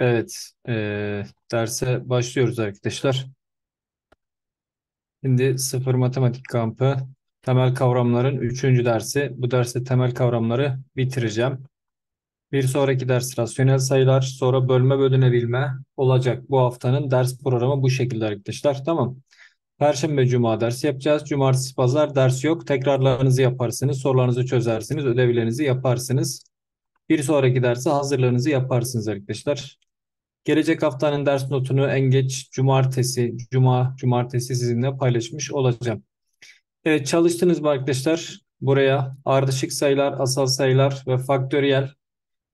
Evet, eee, derse başlıyoruz arkadaşlar. Şimdi sıfır matematik kampı temel kavramların üçüncü dersi. Bu derste temel kavramları bitireceğim. Bir sonraki ders rasyonel sayılar, sonra bölme bölünebilme olacak. Bu haftanın ders programı bu şekilde arkadaşlar. Tamam. Perşembe, Cuma ders yapacağız. Cumartesi, Pazar ders yok. Tekrarlarınızı yaparsınız, sorularınızı çözersiniz, ödevlerinizi yaparsınız. Bir sonraki derse hazırlığınızı yaparsınız arkadaşlar. Gelecek haftanın ders notunu en geç cumartesi, cuma, cumartesi sizinle paylaşmış olacağım. Evet çalıştınız mı arkadaşlar? Buraya ardışık sayılar, asal sayılar ve faktöriyel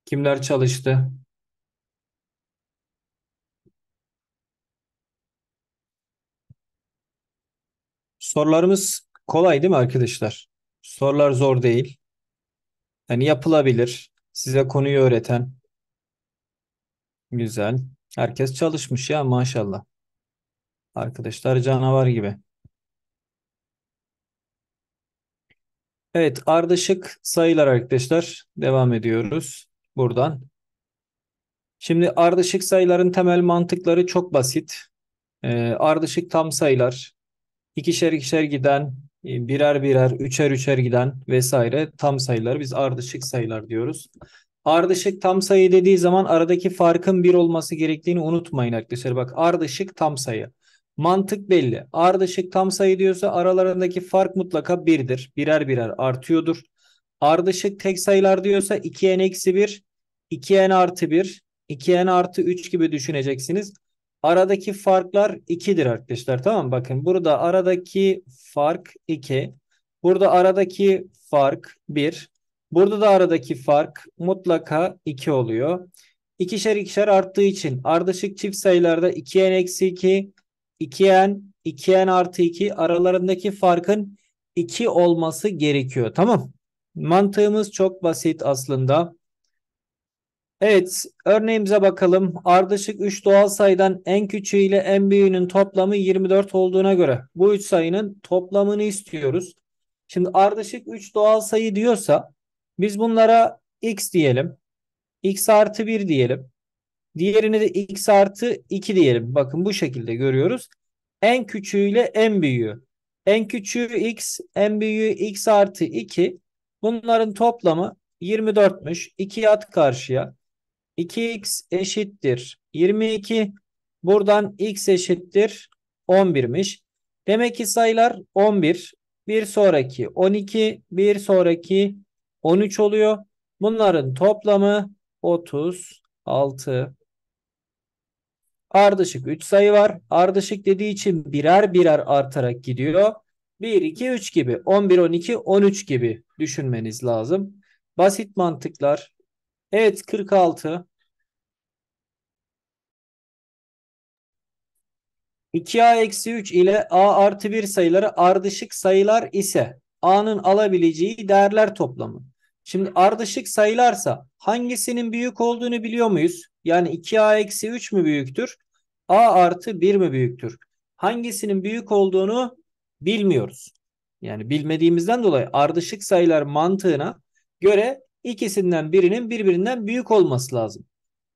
kimler çalıştı? Sorularımız kolay değil mi arkadaşlar? Sorular zor değil. Yani yapılabilir. Size konuyu öğreten. Güzel. Herkes çalışmış ya maşallah. Arkadaşlar canavar gibi. Evet ardışık sayılar arkadaşlar. Devam ediyoruz buradan. Şimdi ardışık sayıların temel mantıkları çok basit. Ee, ardışık tam sayılar, ikişer ikişer giden, e, birer birer, üçer üçer giden vesaire tam sayılar biz ardışık sayılar diyoruz. Ardışık tam sayı dediği zaman aradaki farkın bir olması gerektiğini unutmayın arkadaşlar. Bak ardışık tam sayı. Mantık belli. Ardışık tam sayı diyorsa aralarındaki fark mutlaka birdir. Birer birer artıyordur. Ardışık tek sayılar diyorsa 2n eksi 1, 2n artı 1, 2n artı 3 gibi düşüneceksiniz. Aradaki farklar 2'dir arkadaşlar. Tamam mı? Bakın burada aradaki fark 2. Burada aradaki fark 1. Burada da aradaki fark mutlaka 2 oluyor. İkişer ikişer arttığı için ardışık çift sayılarda 2n eksi 2, 2n, 2n artı 2 aralarındaki farkın 2 olması gerekiyor. Tamam. Mantığımız çok basit aslında. Evet, örneğimize bakalım. Ardışık 3 doğal sayıdan en küçüğü ile en büyüğünün toplamı 24 olduğuna göre bu 3 sayının toplamını istiyoruz. Şimdi ardışık 3 doğal sayı diyorsa biz bunlara x diyelim. x artı 1 diyelim. Diğerine de x artı 2 diyelim. Bakın bu şekilde görüyoruz. En küçüğü ile en büyüğü. En küçüğü x, en büyüğü x artı 2. Bunların toplamı 24'müş. 2 at karşıya. 2x eşittir 22. Buradan x eşittir 11'miş. Demek ki sayılar 11. Bir sonraki 12. Bir sonraki 13 oluyor. Bunların toplamı 36. Ardışık 3 sayı var. Ardışık dediği için birer birer artarak gidiyor. 1, 2, 3 gibi. 11, 12, 13 gibi düşünmeniz lazım. Basit mantıklar. Evet 46. 2a eksi 3 ile a artı 1 sayıları ardışık sayılar ise a'nın alabileceği değerler toplamı. Şimdi ardışık sayılarsa hangisinin büyük olduğunu biliyor muyuz? Yani 2a eksi 3 mü büyüktür? a artı 1 mi büyüktür? Hangisinin büyük olduğunu bilmiyoruz. Yani bilmediğimizden dolayı ardışık sayılar mantığına göre ikisinden birinin birbirinden büyük olması lazım.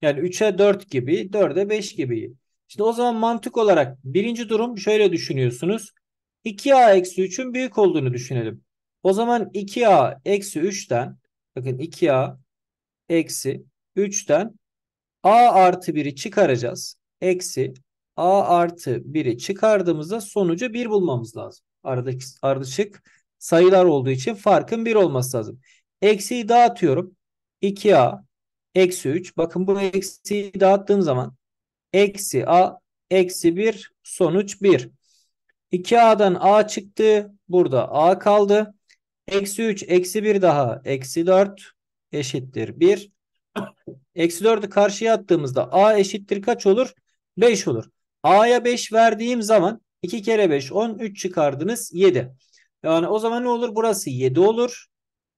Yani 3'e 4 gibi, 4'e 5 gibi. Şimdi o zaman mantık olarak birinci durum şöyle düşünüyorsunuz. 2a eksi 3'ün büyük olduğunu düşünelim. O zaman 2a eksi 3'ten bakın 2a eksi 3'ten a artı 1'i çıkaracağız. Eksi a artı 1'i çıkardığımızda sonucu 1 bulmamız lazım. Aradaki ardışık sayılar olduğu için farkın 1 olması lazım. Eksiyi dağıtıyorum. 2a eksi 3. Bakın bu eksiyi dağıttığım zaman eksi a eksi 1 sonuç 1. 2a'dan a çıktı. Burada a kaldı. Eksi 3 eksi 1 daha eksi 4 eşittir 1. Eksi 4'ü karşıya attığımızda a eşittir kaç olur? 5 olur. a'ya 5 verdiğim zaman 2 kere 5 10 3 çıkardınız 7. Yani o zaman ne olur? Burası 7 olur.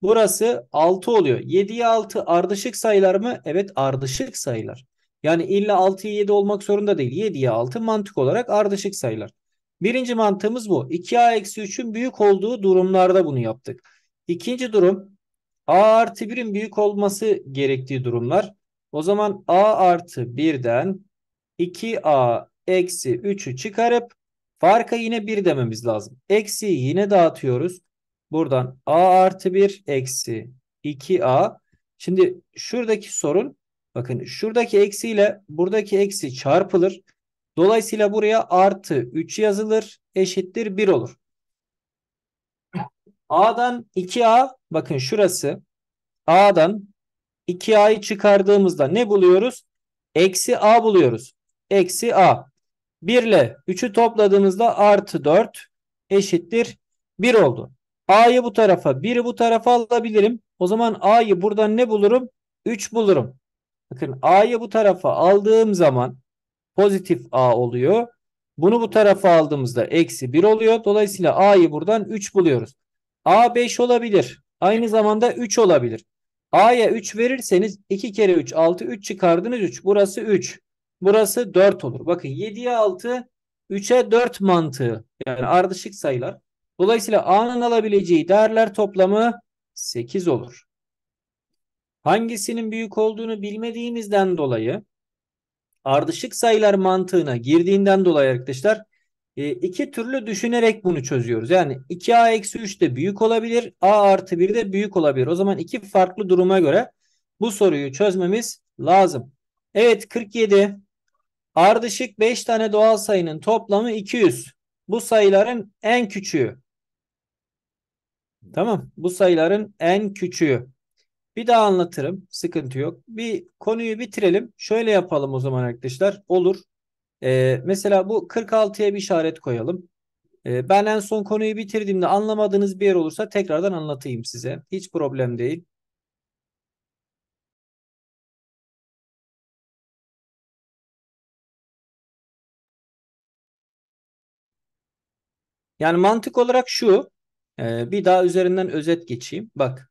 Burası 6 oluyor. 7'ye 6 ardışık sayılar mı? Evet ardışık sayılar. Yani illa 6'ya 7 olmak zorunda değil. 7'ye 6 mantık olarak ardışık sayılar. Birinci mantığımız bu. 2a eksi 3'ün büyük olduğu durumlarda bunu yaptık. İkinci durum a artı 1'in büyük olması gerektiği durumlar. O zaman A artı 1'den 2A eksi 3'ü çıkarıp farka yine 1 dememiz lazım. Eksiyi yine dağıtıyoruz. Buradan A artı 1 eksi 2A. Şimdi şuradaki sorun bakın şuradaki eksiyle buradaki eksi çarpılır. Dolayısıyla buraya artı 3 yazılır eşittir 1 olur. A'dan 2A bakın şurası A'dan 2A'yı çıkardığımızda ne buluyoruz? Eksi A buluyoruz. Eksi A. 1 ile 3'ü topladığımızda artı 4 eşittir 1 oldu. A'yı bu tarafa 1'i bu tarafa alabilirim. O zaman A'yı buradan ne bulurum? 3 bulurum. Bakın A'yı bu tarafa aldığım zaman pozitif A oluyor. Bunu bu tarafa aldığımızda eksi 1 oluyor. Dolayısıyla A'yı buradan 3 buluyoruz. A 5 olabilir. Aynı zamanda 3 olabilir. A'ya 3 verirseniz 2 kere 3 6 3 çıkardınız 3. Burası 3. Burası 4 olur. Bakın 7'ye 6 3'e 4 mantığı. Yani ardışık sayılar. Dolayısıyla A'nın alabileceği değerler toplamı 8 olur. Hangisinin büyük olduğunu bilmediğimizden dolayı ardışık sayılar mantığına girdiğinden dolayı arkadaşlar e, iki türlü düşünerek bunu çözüyoruz. Yani 2a eksi 3 de büyük olabilir. a artı 1 de büyük olabilir. O zaman iki farklı duruma göre bu soruyu çözmemiz lazım. Evet 47 ardışık 5 tane doğal sayının toplamı 200. Bu sayıların en küçüğü. Tamam bu sayıların en küçüğü. Bir daha anlatırım. Sıkıntı yok. Bir konuyu bitirelim. Şöyle yapalım o zaman arkadaşlar. Olur. Ee, mesela bu 46'ya bir işaret koyalım. Ee, ben en son konuyu bitirdiğimde anlamadığınız bir yer olursa tekrardan anlatayım size. Hiç problem değil. Yani mantık olarak şu. E, bir daha üzerinden özet geçeyim. Bak.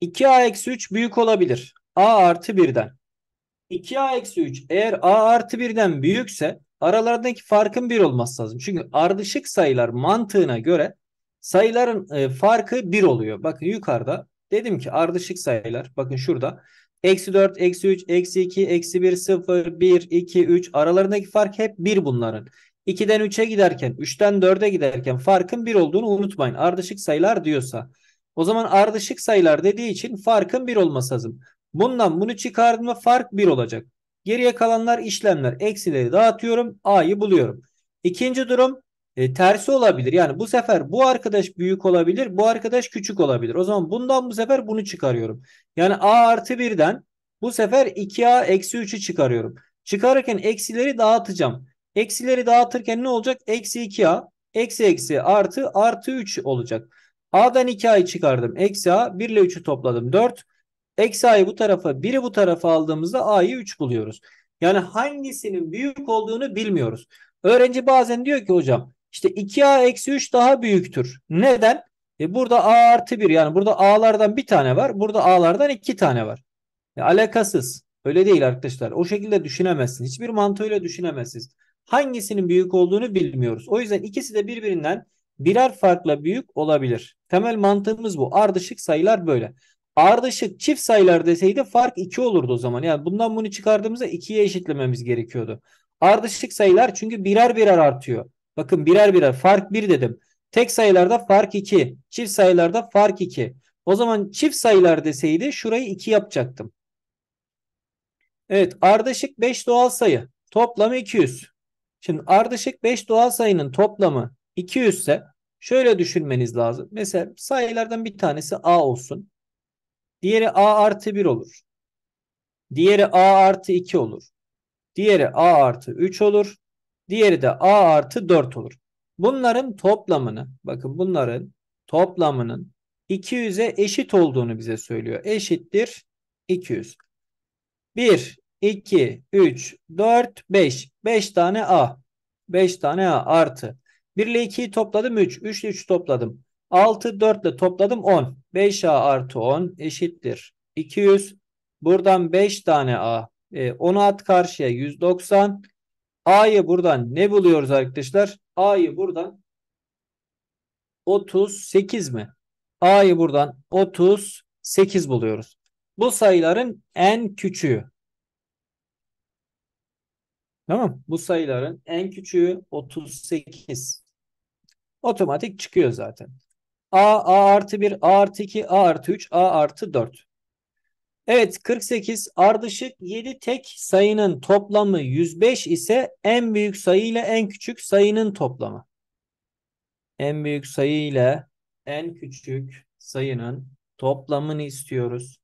2a eksi 3 büyük olabilir. a artı 1'den. 2a eksi 3 eğer a artı 1'den büyükse aralarındaki farkın 1 olması lazım. Çünkü ardışık sayılar mantığına göre sayıların e, farkı 1 oluyor. Bakın yukarıda dedim ki ardışık sayılar bakın şurada eksi 4, eksi 3, eksi 2, eksi 1, 0, 1, 2, 3 aralarındaki fark hep 1 bunların. 2'den 3'e giderken 3'ten 4'e giderken farkın 1 olduğunu unutmayın. Ardışık sayılar diyorsa. O zaman ardışık sayılar dediği için farkın 1 olması lazım. Bundan bunu çıkardığımda fark 1 olacak. Geriye kalanlar işlemler. Eksileri dağıtıyorum. A'yı buluyorum. İkinci durum e, tersi olabilir. Yani bu sefer bu arkadaş büyük olabilir. Bu arkadaş küçük olabilir. O zaman bundan bu sefer bunu çıkarıyorum. Yani A artı 1'den bu sefer 2A eksi 3'ü çıkarıyorum. Çıkarırken eksileri dağıtacağım. Eksileri dağıtırken ne olacak? Eksi 2A eksi eksi artı artı 3 olacak. A'dan 2A'yı çıkardım. Eksi A 1 ile 3'ü topladım 4. Eksi a'yı bu tarafa 1'i bu tarafa aldığımızda a'yı 3 buluyoruz. Yani hangisinin büyük olduğunu bilmiyoruz. Öğrenci bazen diyor ki hocam işte 2a eksi 3 daha büyüktür. Neden? E burada a artı 1 yani burada a'lardan bir tane var. Burada a'lardan iki tane var. E alakasız. Öyle değil arkadaşlar. O şekilde düşünemezsiniz. Hiçbir mantığıyla düşünemezsiniz. Hangisinin büyük olduğunu bilmiyoruz. O yüzden ikisi de birbirinden birer farkla büyük olabilir. Temel mantığımız bu. Ardışık sayılar böyle. Ardışık çift sayılar deseydi fark 2 olurdu o zaman. Yani bundan bunu çıkardığımızda 2'ye eşitlememiz gerekiyordu. Ardışık sayılar çünkü birer birer artıyor. Bakın birer birer fark 1 dedim. Tek sayılarda fark 2. Çift sayılarda fark 2. O zaman çift sayılar deseydi şurayı 2 yapacaktım. Evet ardışık 5 doğal sayı. Toplamı 200. Şimdi ardışık 5 doğal sayının toplamı 200 ise şöyle düşünmeniz lazım. Mesela sayılardan bir tanesi A olsun. Diğeri A artı 1 olur. Diğeri A artı 2 olur. Diğeri A artı 3 olur. Diğeri de A artı 4 olur. Bunların toplamını bakın bunların toplamının 200'e eşit olduğunu bize söylüyor. Eşittir 200. 1, 2, 3, 4, 5. 5 tane A. 5 tane A artı. 1 ile 2'yi topladım 3. 3 ile 3 topladım. 6 4 ile topladım 10. 5A artı 10 eşittir. 200. Buradan 5 tane A. E, 10'u at karşıya 190. A'yı buradan ne buluyoruz arkadaşlar? A'yı buradan 38 mi? A'yı buradan 38 buluyoruz. Bu sayıların en küçüğü. Tamam. Bu sayıların en küçüğü 38. Otomatik çıkıyor zaten. A, A artı 1, A artı 2, A artı 3, A artı 4. Evet 48 ardışık 7 tek sayının toplamı 105 ise en büyük sayı ile en küçük sayının toplamı. En büyük sayı ile en küçük sayının toplamını istiyoruz.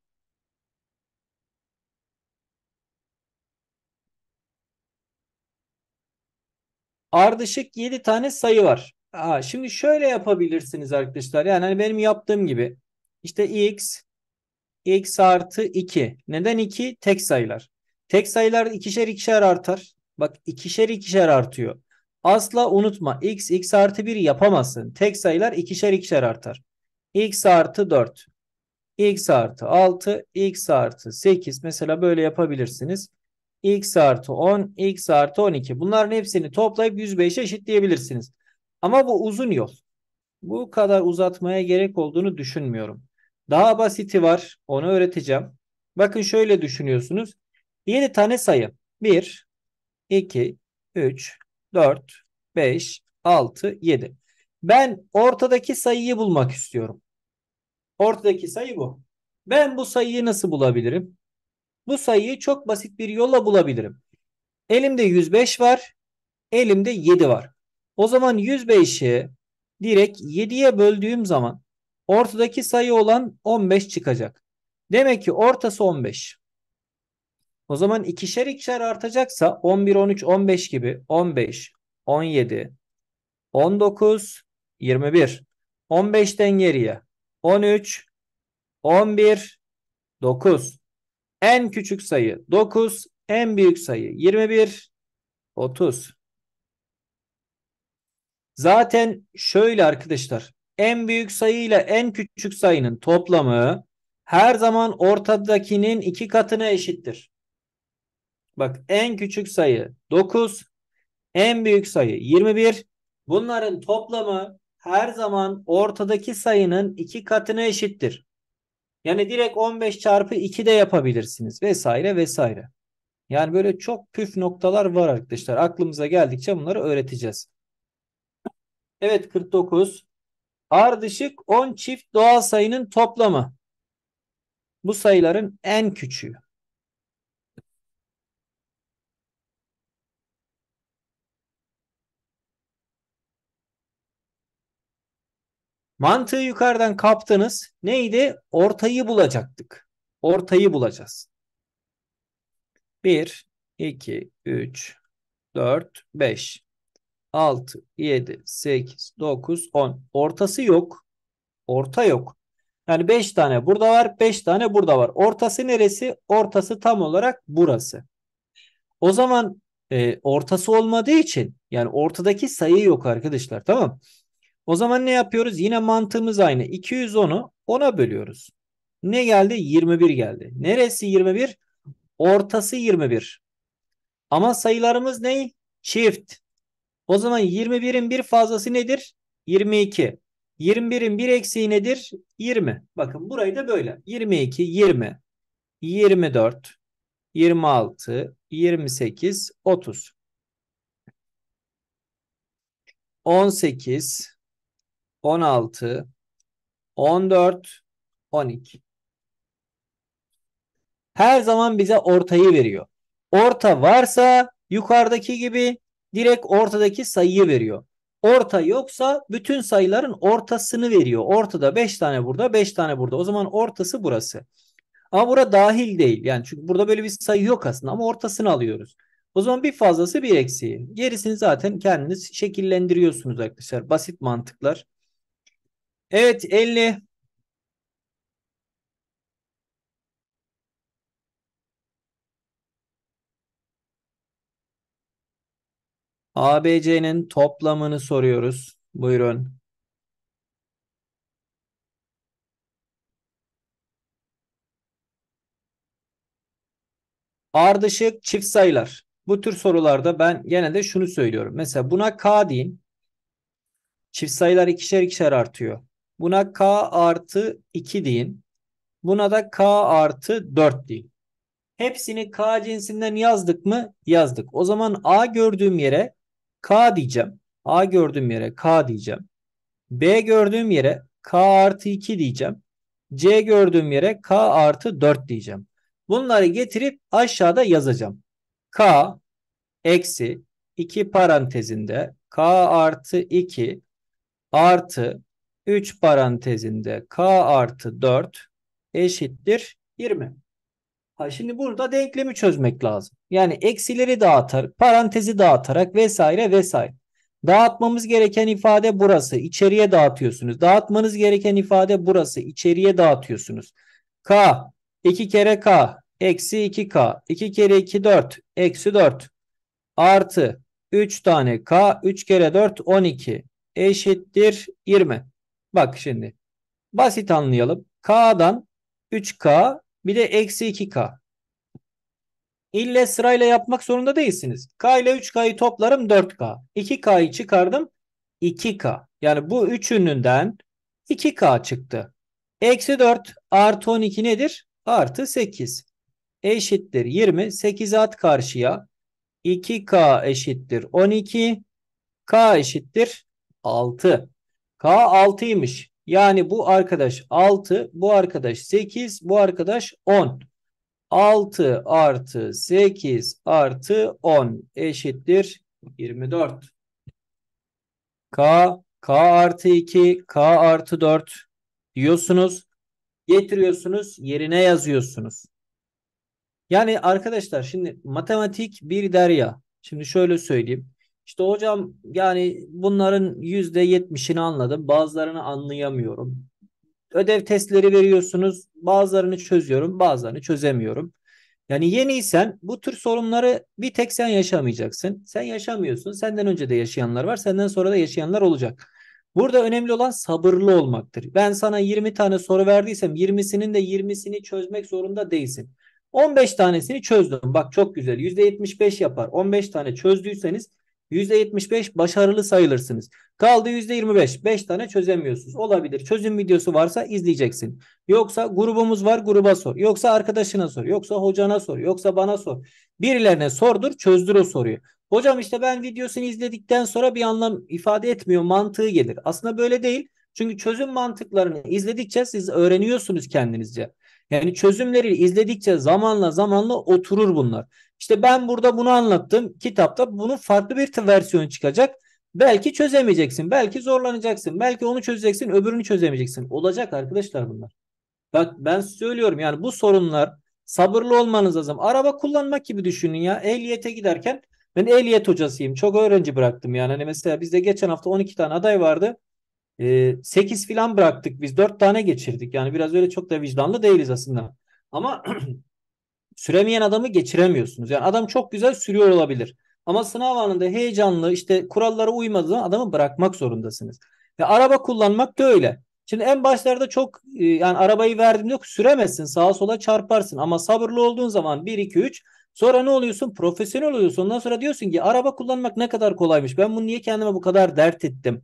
Ardışık 7 tane sayı var. Aa, şimdi şöyle yapabilirsiniz arkadaşlar. Yani hani benim yaptığım gibi. İşte x x artı 2. Neden 2? Tek sayılar. Tek sayılar ikişer ikişer artar. Bak ikişer ikişer artıyor. Asla unutma. x x artı 1 yapamazsın. Tek sayılar ikişer ikişer artar. x artı 4. x artı 6. x artı 8. Mesela böyle yapabilirsiniz. x artı 10. x artı 12. Bunların hepsini toplayıp 105'e eşitleyebilirsiniz. Ama bu uzun yol. Bu kadar uzatmaya gerek olduğunu düşünmüyorum. Daha basiti var. Onu öğreteceğim. Bakın şöyle düşünüyorsunuz. 7 tane sayı. 1, 2, 3, 4, 5, 6, 7. Ben ortadaki sayıyı bulmak istiyorum. Ortadaki sayı bu. Ben bu sayıyı nasıl bulabilirim? Bu sayıyı çok basit bir yolla bulabilirim. Elimde 105 var. Elimde 7 var. O zaman 105'i direkt 7'ye böldüğüm zaman ortadaki sayı olan 15 çıkacak. Demek ki ortası 15. O zaman ikişer ikişer artacaksa 11, 13, 15 gibi 15, 17, 19, 21. 15'ten geriye 13, 11, 9. En küçük sayı 9, en büyük sayı 21, 30. Zaten şöyle arkadaşlar. En büyük sayı ile en küçük sayının toplamı her zaman ortadakinin iki katına eşittir. Bak en küçük sayı 9, en büyük sayı 21. Bunların toplamı her zaman ortadaki sayının iki katına eşittir. Yani direkt 15 çarpı 2 de yapabilirsiniz vesaire vesaire. Yani böyle çok püf noktalar var arkadaşlar. Aklımıza geldikçe bunları öğreteceğiz. Evet 49. Ardışık 10 çift doğal sayının toplamı. Bu sayıların en küçüğü. Mantığı yukarıdan kaptınız. Neydi? Ortayı bulacaktık. Ortayı bulacağız. 1, 2, 3, 4, 5, 6, 7, 8, 9, 10. Ortası yok. Orta yok. Yani 5 tane burada var, 5 tane burada var. Ortası neresi? Ortası tam olarak burası. O zaman e, ortası olmadığı için yani ortadaki sayı yok arkadaşlar. Tamam. O zaman ne yapıyoruz? Yine mantığımız aynı. 210'u 10'a bölüyoruz. Ne geldi? 21 geldi. Neresi 21? Ortası 21. Ama sayılarımız ne? Çift. O zaman 21'in bir fazlası nedir? 22. 21'in bir eksiği nedir? 20. Bakın burayı da böyle. 22, 20, 24, 26, 28, 30. 18, 16, 14, 12. Her zaman bize ortayı veriyor. Orta varsa yukarıdaki gibi direkt ortadaki sayıyı veriyor. Orta yoksa bütün sayıların ortasını veriyor. Ortada 5 tane burada 5 tane burada. O zaman ortası burası. Ama burada dahil değil. Yani çünkü burada böyle bir sayı yok aslında ama ortasını alıyoruz. O zaman bir fazlası bir eksiği. Gerisini zaten kendiniz şekillendiriyorsunuz arkadaşlar. Basit mantıklar. Evet 50. ABC'nin toplamını soruyoruz. Buyurun. Ardışık çift sayılar. Bu tür sorularda ben gene de şunu söylüyorum. Mesela buna K deyin. Çift sayılar ikişer ikişer artıyor. Buna K artı 2 deyin. Buna da k artı 4 diyeyim. Hepsini k cinsinden yazdık mı? Yazdık. O zaman a gördüğüm yere k diyeceğim. a gördüğüm yere k diyeceğim. b gördüğüm yere k artı 2 diyeceğim. c gördüğüm yere k artı 4 diyeceğim. Bunları getirip aşağıda yazacağım. k eksi 2 parantezinde k artı 2 artı 3 parantezinde k artı 4 eşittir 20. Ha şimdi burada denklemi çözmek lazım. Yani eksileri dağıtar, parantezi dağıtarak vesaire vesaire. Dağıtmamız gereken ifade burası. İçeriye dağıtıyorsunuz. Dağıtmanız gereken ifade burası. İçeriye dağıtıyorsunuz. K 2 kere K eksi 2K 2 kere 2 4 eksi 4 artı 3 tane K 3 kere 4 12 eşittir 20. Bak şimdi basit anlayalım. K'dan 3K bir de eksi 2K. İlle sırayla yapmak zorunda değilsiniz. K ile 3K'yı toplarım 4K. 2K'yı çıkardım 2K. Yani bu üçününden 2K çıktı. Eksi 4 artı 12 nedir? Artı 8. Eşittir 20. 8 at karşıya. 2K eşittir 12. K eşittir 6. K 6'ymış. Yani bu arkadaş 6, bu arkadaş 8, bu arkadaş 10. 6 artı 8 artı 10 eşittir 24. K, K artı 2, K artı 4 diyorsunuz. Getiriyorsunuz yerine yazıyorsunuz. Yani arkadaşlar şimdi matematik bir derya. Şimdi şöyle söyleyeyim. İşte hocam yani bunların %70'ini anladım. Bazılarını anlayamıyorum. Ödev testleri veriyorsunuz. Bazılarını çözüyorum. Bazılarını çözemiyorum. Yani yeniysen bu tür sorunları bir tek sen yaşamayacaksın. Sen yaşamıyorsun. Senden önce de yaşayanlar var. Senden sonra da yaşayanlar olacak. Burada önemli olan sabırlı olmaktır. Ben sana 20 tane soru verdiysem 20'sinin de 20'sini çözmek zorunda değilsin. 15 tanesini çözdüm. Bak çok güzel. %75 yapar. 15 tane çözdüyseniz %75 başarılı sayılırsınız. Kaldı %25. 5 tane çözemiyorsunuz. Olabilir. Çözüm videosu varsa izleyeceksin. Yoksa grubumuz var gruba sor. Yoksa arkadaşına sor. Yoksa hocana sor. Yoksa bana sor. Birilerine sordur çözdür o soruyu. Hocam işte ben videosunu izledikten sonra bir anlam ifade etmiyor. Mantığı gelir. Aslında böyle değil. Çünkü çözüm mantıklarını izledikçe siz öğreniyorsunuz kendinizce. Yani çözümleri izledikçe zamanla zamanla oturur bunlar. İşte ben burada bunu anlattım. Kitapta bunun farklı bir versiyon çıkacak. Belki çözemeyeceksin. Belki zorlanacaksın. Belki onu çözeceksin. Öbürünü çözemeyeceksin. Olacak arkadaşlar bunlar. Bak ben söylüyorum yani bu sorunlar sabırlı olmanız lazım. Araba kullanmak gibi düşünün ya. Ehliyete giderken ben ehliyet hocasıyım. Çok öğrenci bıraktım yani. Hani mesela bizde geçen hafta 12 tane aday vardı. E, ee, 8 filan bıraktık biz 4 tane geçirdik. Yani biraz öyle çok da vicdanlı değiliz aslında. Ama süremeyen adamı geçiremiyorsunuz. Yani adam çok güzel sürüyor olabilir. Ama sınav anında heyecanlı işte kurallara uymadığı adamı bırakmak zorundasınız. Ve araba kullanmak da öyle. Şimdi en başlarda çok e, yani arabayı verdim yok süremezsin sağa sola çarparsın ama sabırlı olduğun zaman 1 2 3 sonra ne oluyorsun profesyonel oluyorsun ondan sonra diyorsun ki araba kullanmak ne kadar kolaymış ben bunu niye kendime bu kadar dert ettim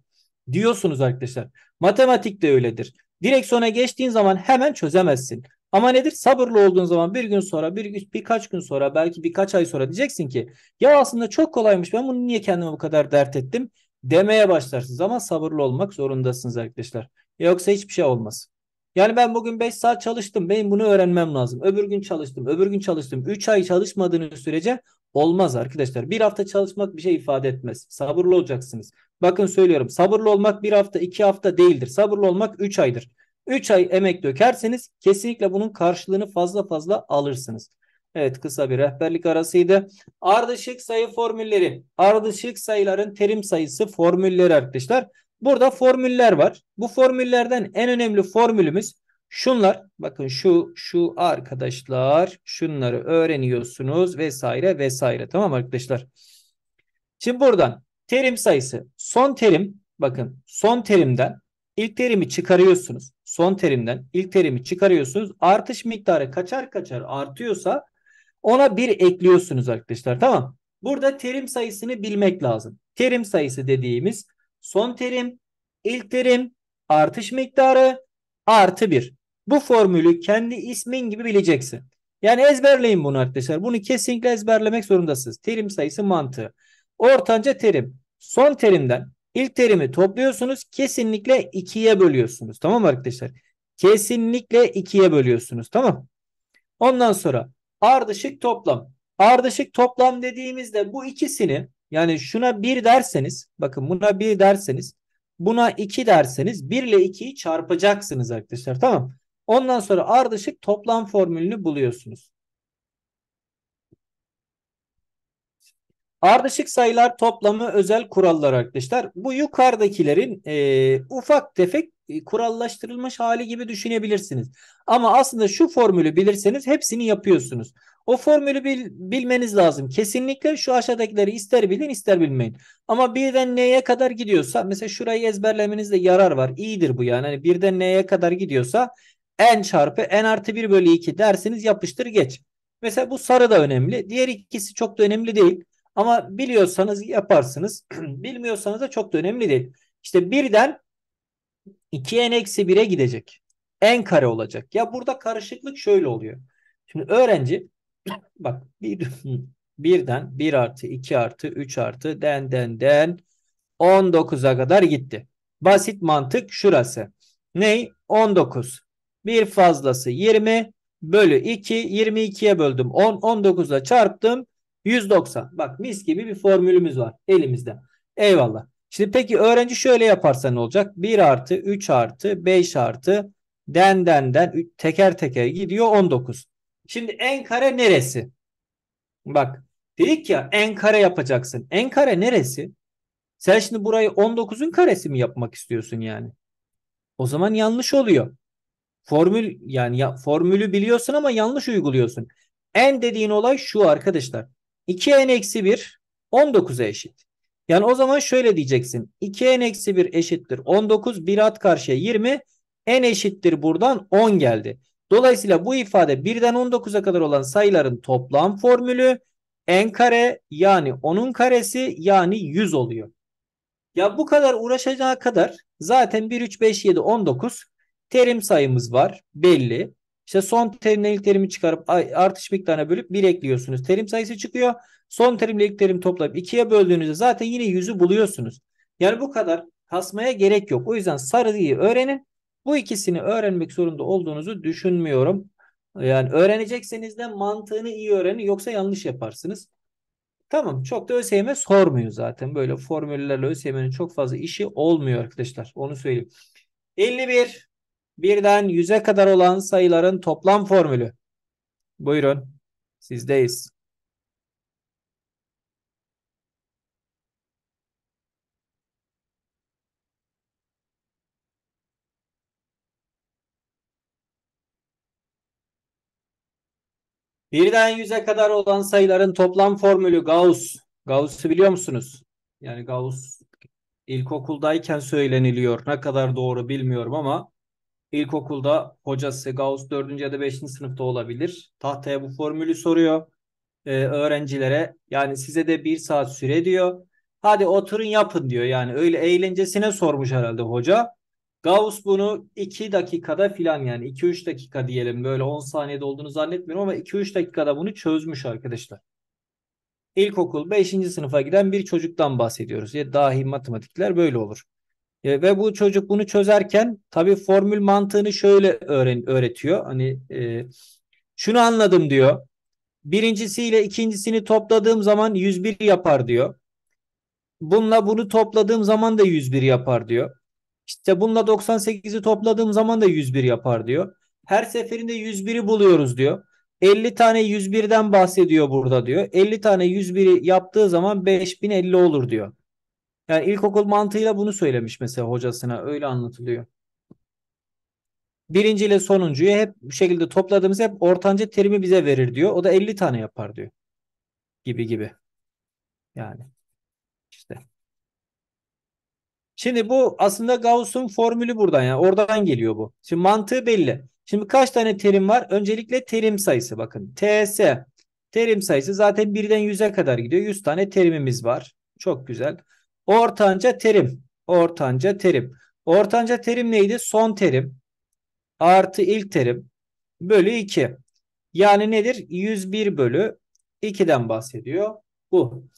diyorsunuz arkadaşlar. Matematik de öyledir. Direksiyona geçtiğin zaman hemen çözemezsin. Ama nedir? Sabırlı olduğun zaman bir gün sonra, bir birkaç gün sonra, belki birkaç ay sonra diyeceksin ki ya aslında çok kolaymış. Ben bunu niye kendime bu kadar dert ettim? Demeye başlarsınız ama sabırlı olmak zorundasınız arkadaşlar. Yoksa hiçbir şey olmaz. Yani ben bugün 5 saat çalıştım. Benim bunu öğrenmem lazım. Öbür gün çalıştım. Öbür gün çalıştım. 3 ay çalışmadığınız sürece olmaz arkadaşlar. Bir hafta çalışmak bir şey ifade etmez. Sabırlı olacaksınız. Bakın söylüyorum. Sabırlı olmak bir hafta, iki hafta değildir. Sabırlı olmak 3 aydır. 3 ay emek dökerseniz kesinlikle bunun karşılığını fazla fazla alırsınız. Evet kısa bir rehberlik arasıydı. Ardışık sayı formülleri. Ardışık sayıların terim sayısı formülleri arkadaşlar. Burada formüller var. Bu formüllerden en önemli formülümüz şunlar. Bakın şu şu arkadaşlar şunları öğreniyorsunuz vesaire vesaire. Tamam arkadaşlar. Şimdi buradan terim sayısı son terim bakın son terimden ilk terimi çıkarıyorsunuz. Son terimden ilk terimi çıkarıyorsunuz. Artış miktarı kaçar kaçar artıyorsa ona bir ekliyorsunuz arkadaşlar. Tamam. Burada terim sayısını bilmek lazım. Terim sayısı dediğimiz son terim, ilk terim, artış miktarı artı bir. Bu formülü kendi ismin gibi bileceksin. Yani ezberleyin bunu arkadaşlar. Bunu kesinlikle ezberlemek zorundasınız. Terim sayısı mantığı. Ortanca terim. Son terimden ilk terimi topluyorsunuz. Kesinlikle ikiye bölüyorsunuz. Tamam arkadaşlar? Kesinlikle ikiye bölüyorsunuz. Tamam. Ondan sonra ardışık toplam. Ardışık toplam dediğimizde bu ikisini yani şuna bir derseniz bakın buna bir derseniz buna iki derseniz 1 ile 2'yi çarpacaksınız arkadaşlar. Tamam. Ondan sonra ardışık toplam formülünü buluyorsunuz. Ardışık sayılar toplamı özel kurallar arkadaşlar. Bu yukarıdakilerin e, ufak tefek e, kurallaştırılmış hali gibi düşünebilirsiniz. Ama aslında şu formülü bilirseniz hepsini yapıyorsunuz. O formülü bil, bilmeniz lazım. Kesinlikle şu aşağıdakileri ister bilin ister bilmeyin. Ama birden neye kadar gidiyorsa mesela şurayı ezberlemenizde yarar var. İyidir bu yani. Hani birden neye kadar gidiyorsa n çarpı n artı 1 bölü 2 dersiniz yapıştır geç. Mesela bu sarı da önemli. Diğer ikisi çok da önemli değil. Ama biliyorsanız yaparsınız. Bilmiyorsanız da çok da önemli değil. İşte birden 2n eksi 1'e gidecek. n kare olacak. Ya burada karışıklık şöyle oluyor. Şimdi öğrenci bak bir, birden 1 artı 2 artı 3 artı den den den 19'a kadar gitti. Basit mantık şurası. Ney? 19. Bir fazlası 20 bölü 2. 22'ye böldüm. 10. 19'la çarptım. 190. Bak mis gibi bir formülümüz var elimizde. Eyvallah. Şimdi peki öğrenci şöyle yaparsa ne olacak? 1 artı 3 artı 5 artı den den den teker teker gidiyor 19. Şimdi en kare neresi? Bak dedik ya en kare yapacaksın. En kare neresi? Sen şimdi burayı 19'un karesi mi yapmak istiyorsun yani? O zaman yanlış oluyor. Formül yani ya, formülü biliyorsun ama yanlış uyguluyorsun. En dediğin olay şu arkadaşlar. 2n eksi 1 19'a eşit. Yani o zaman şöyle diyeceksin. 2n eksi 1 eşittir 19. 1 at karşıya 20. n eşittir buradan 10 geldi. Dolayısıyla bu ifade 1'den 19'a kadar olan sayıların toplam formülü n kare yani 10'un karesi yani 100 oluyor. Ya bu kadar uğraşacağı kadar zaten 1, 3, 5, 7, 19 terim sayımız var belli. İşte son terimle ilk terimi çıkarıp artış miktarına bölüp 1 ekliyorsunuz. Terim sayısı çıkıyor. Son terimle ilk terim toplayıp 2'ye böldüğünüzde zaten yine 100'ü buluyorsunuz. Yani bu kadar kasmaya gerek yok. O yüzden sarıyı öğrenin. Bu ikisini öğrenmek zorunda olduğunuzu düşünmüyorum. Yani öğrenecekseniz de mantığını iyi öğrenin yoksa yanlış yaparsınız. Tamam çok da ÖSYM sormuyor zaten. Böyle formüllerle ÖSYM'nin çok fazla işi olmuyor arkadaşlar. Onu söyleyeyim. 51 birden 100'e kadar olan sayıların toplam formülü. Buyurun. Sizdeyiz. Birden yüze kadar olan sayıların toplam formülü Gauss. Gauss'u biliyor musunuz? Yani Gauss ilkokuldayken söyleniliyor. Ne kadar doğru bilmiyorum ama ilkokulda hocası Gauss 4. ya da 5. sınıfta olabilir. Tahtaya bu formülü soruyor ee, öğrencilere. Yani size de bir saat süre diyor. Hadi oturun yapın diyor. Yani öyle eğlencesine sormuş herhalde hoca. Gauss bunu 2 dakikada filan yani 2-3 dakika diyelim böyle 10 saniyede olduğunu zannetmiyorum ama 2-3 dakikada bunu çözmüş arkadaşlar. İlkokul 5. sınıfa giden bir çocuktan bahsediyoruz. Ya dahi matematikler böyle olur. E, ve bu çocuk bunu çözerken tabii formül mantığını şöyle öğren öğretiyor. Hani e, şunu anladım diyor. Birincisiyle ikincisini topladığım zaman 101 yapar diyor. Bununla bunu topladığım zaman da 101 yapar diyor. İşte bununla 98'i topladığım zaman da 101 yapar diyor. Her seferinde 101'i buluyoruz diyor. 50 tane 101'den bahsediyor burada diyor. 50 tane 101'i yaptığı zaman 5050 olur diyor. Yani ilkokul mantığıyla bunu söylemiş mesela hocasına. Öyle anlatılıyor. Birinci ile sonuncuyu hep bu şekilde topladığımız hep ortanca terimi bize verir diyor. O da 50 tane yapar diyor. Gibi gibi. Yani işte. Şimdi bu aslında Gauss'un formülü buradan yani oradan geliyor bu. Şimdi mantığı belli. Şimdi kaç tane terim var? Öncelikle terim sayısı bakın. TS terim sayısı zaten birden 100'e kadar gidiyor. 100 tane terimimiz var. Çok güzel. Ortanca terim. Ortanca terim. Ortanca terim neydi? Son terim. artı ilk terim bölü 2. Yani nedir? 101 bölü 2'den bahsediyor. Bu.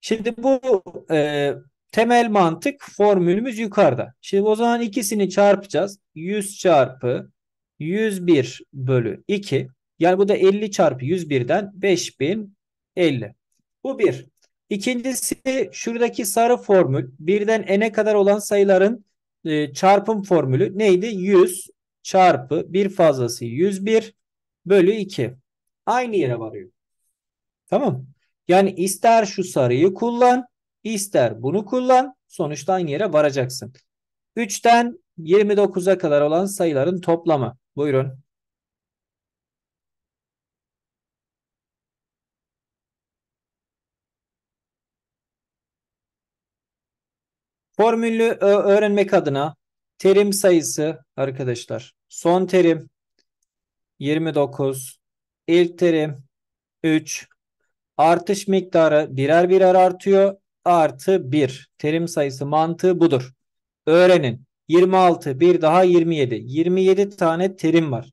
Şimdi bu e, temel mantık formülümüz yukarıda. Şimdi o zaman ikisini çarpacağız. 100 çarpı 101 bölü 2. Yani bu da 50 çarpı 101'den 5050. Bu bir. İkincisi şuradaki sarı formül. Birden n'e kadar olan sayıların e, çarpım formülü neydi? 100 çarpı bir fazlası 101 bölü 2. Aynı yere varıyor. Tamam. Yani ister şu sarıyı kullan, ister bunu kullan. Sonuçta aynı yere varacaksın. 3'ten 29'a kadar olan sayıların toplamı. Buyurun. Formülü öğrenmek adına terim sayısı arkadaşlar. Son terim 29, ilk terim 3, artış miktarı birer birer artıyor. Artı 1. Terim sayısı mantığı budur. Öğrenin. 26, bir daha 27. 27 tane terim var.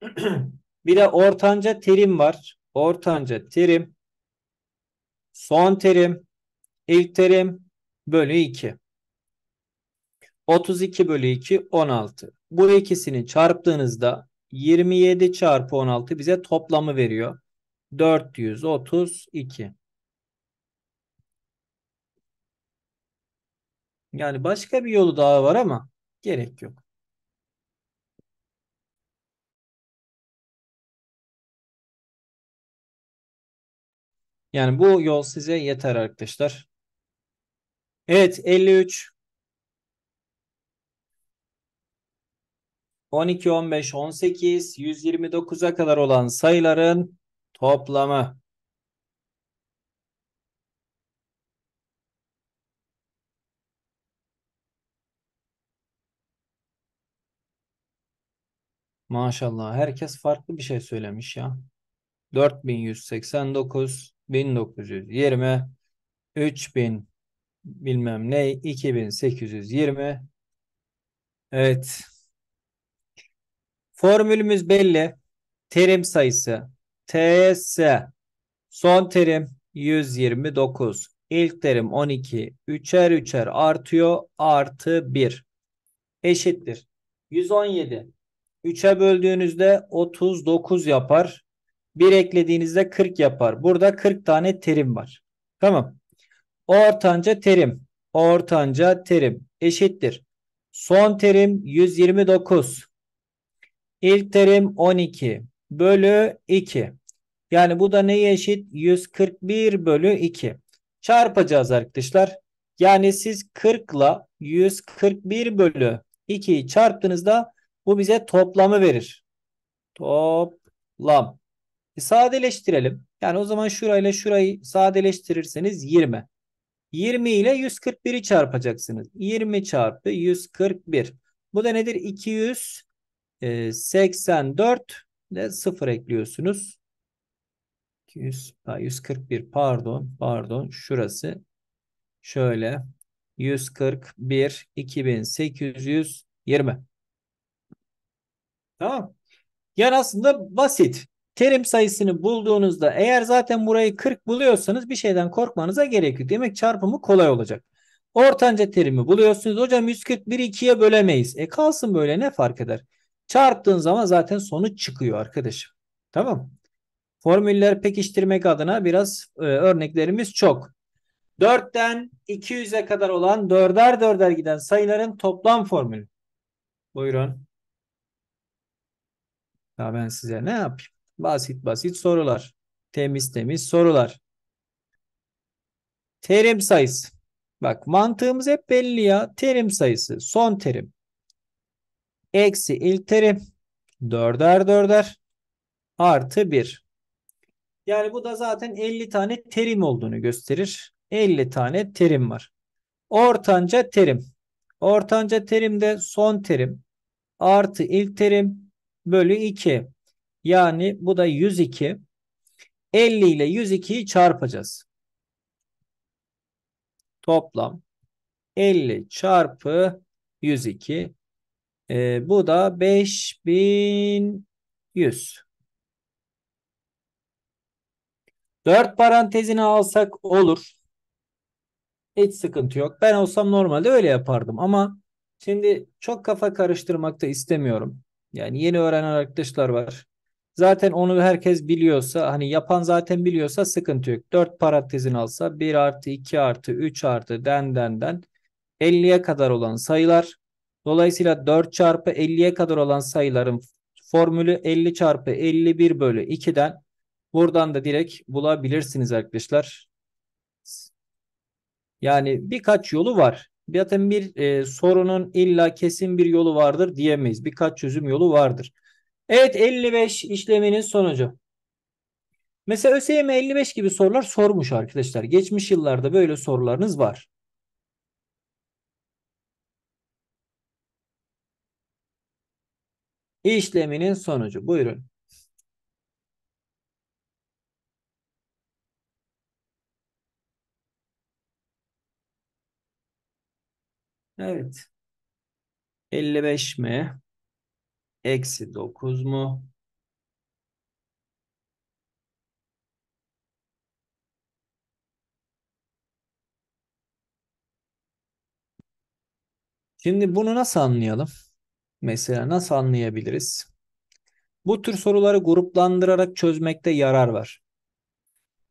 bir de ortanca terim var. Ortanca terim, son terim, ilk terim bölü 2. 32 bölü 2 16. Bu ikisini çarptığınızda 27 çarpı 16 bize toplamı veriyor. 432. Yani başka bir yolu daha var ama gerek yok. Yani bu yol size yeter arkadaşlar. Evet 53 12, 15, 18, 129'a kadar olan sayıların toplamı. Maşallah herkes farklı bir şey söylemiş ya. 4189, 1920, 3000 bilmem ne, 2820. Evet. Formülümüz belli. Terim sayısı TS. Son terim 129. İlk terim 12. Üçer üçer artıyor. Artı 1. Eşittir. 117. 3'e böldüğünüzde 39 yapar. 1 eklediğinizde 40 yapar. Burada 40 tane terim var. Tamam. Ortanca terim. Ortanca terim eşittir. Son terim 129. İlk terim 12 bölü 2. Yani bu da neye eşit? 141 bölü 2. Çarpacağız arkadaşlar. Yani siz 40 ile 141 bölü 2'yi çarptığınızda bu bize toplamı verir. Toplam. E sadeleştirelim. Yani o zaman şurayla şurayı sadeleştirirseniz 20. 20 ile 141'i çarpacaksınız. 20 çarpı 141. Bu da nedir? 284 ile 0 ekliyorsunuz. 200, 141 pardon pardon şurası. Şöyle 141 2820 tamam. Yani aslında basit. Terim sayısını bulduğunuzda eğer zaten burayı 40 buluyorsanız bir şeyden korkmanıza gerek yok. Demek çarpımı kolay olacak. Ortanca terimi buluyorsunuz. Hocam 141'i 2'ye bölemeyiz. E kalsın böyle ne fark eder çarptığın zaman zaten sonuç çıkıyor arkadaşım tamam Formülleri pekiştirmek adına biraz e, örneklerimiz çok. 4'ten 200'e kadar olan dörder dörder giden sayıların toplam formülü. Buyurun. Ya ben size ne yapayım? Basit basit sorular. Temiz temiz sorular. Terim sayısı. Bak mantığımız hep belli ya. Terim sayısı. Son terim. Eksi ilk terim. Dörder dörder. Artı bir. Yani bu da zaten 50 tane terim olduğunu gösterir. 50 tane terim var. Ortanca terim. Ortanca terimde son terim artı ilk terim bölü 2. Yani bu da 102. 50 ile 102'yi çarpacağız. Toplam 50 çarpı 102 E, bu da 5100. 4 parantezini alsak olur. Hiç sıkıntı yok. Ben olsam normalde öyle yapardım ama şimdi çok kafa karıştırmak da istemiyorum. Yani yeni öğrenen arkadaşlar var. Zaten onu herkes biliyorsa hani yapan zaten biliyorsa sıkıntı yok. 4 parantezin alsa 1 artı 2 artı 3 artı den den den 50'ye kadar olan sayılar. Dolayısıyla 4 çarpı 50'ye kadar olan sayıların formülü 50 çarpı 51 bölü 2'den buradan da direkt bulabilirsiniz arkadaşlar. Yani birkaç yolu var. Zaten bir e, sorunun illa kesin bir yolu vardır diyemeyiz. Birkaç çözüm yolu vardır. Evet 55 işleminin sonucu. Mesela ÖSYM 55 gibi sorular sormuş arkadaşlar. Geçmiş yıllarda böyle sorularınız var. İşleminin sonucu. Buyurun. Evet. 55 mi? Eksi 9 mu? Şimdi bunu nasıl anlayalım? Mesela nasıl anlayabiliriz? Bu tür soruları gruplandırarak çözmekte yarar var.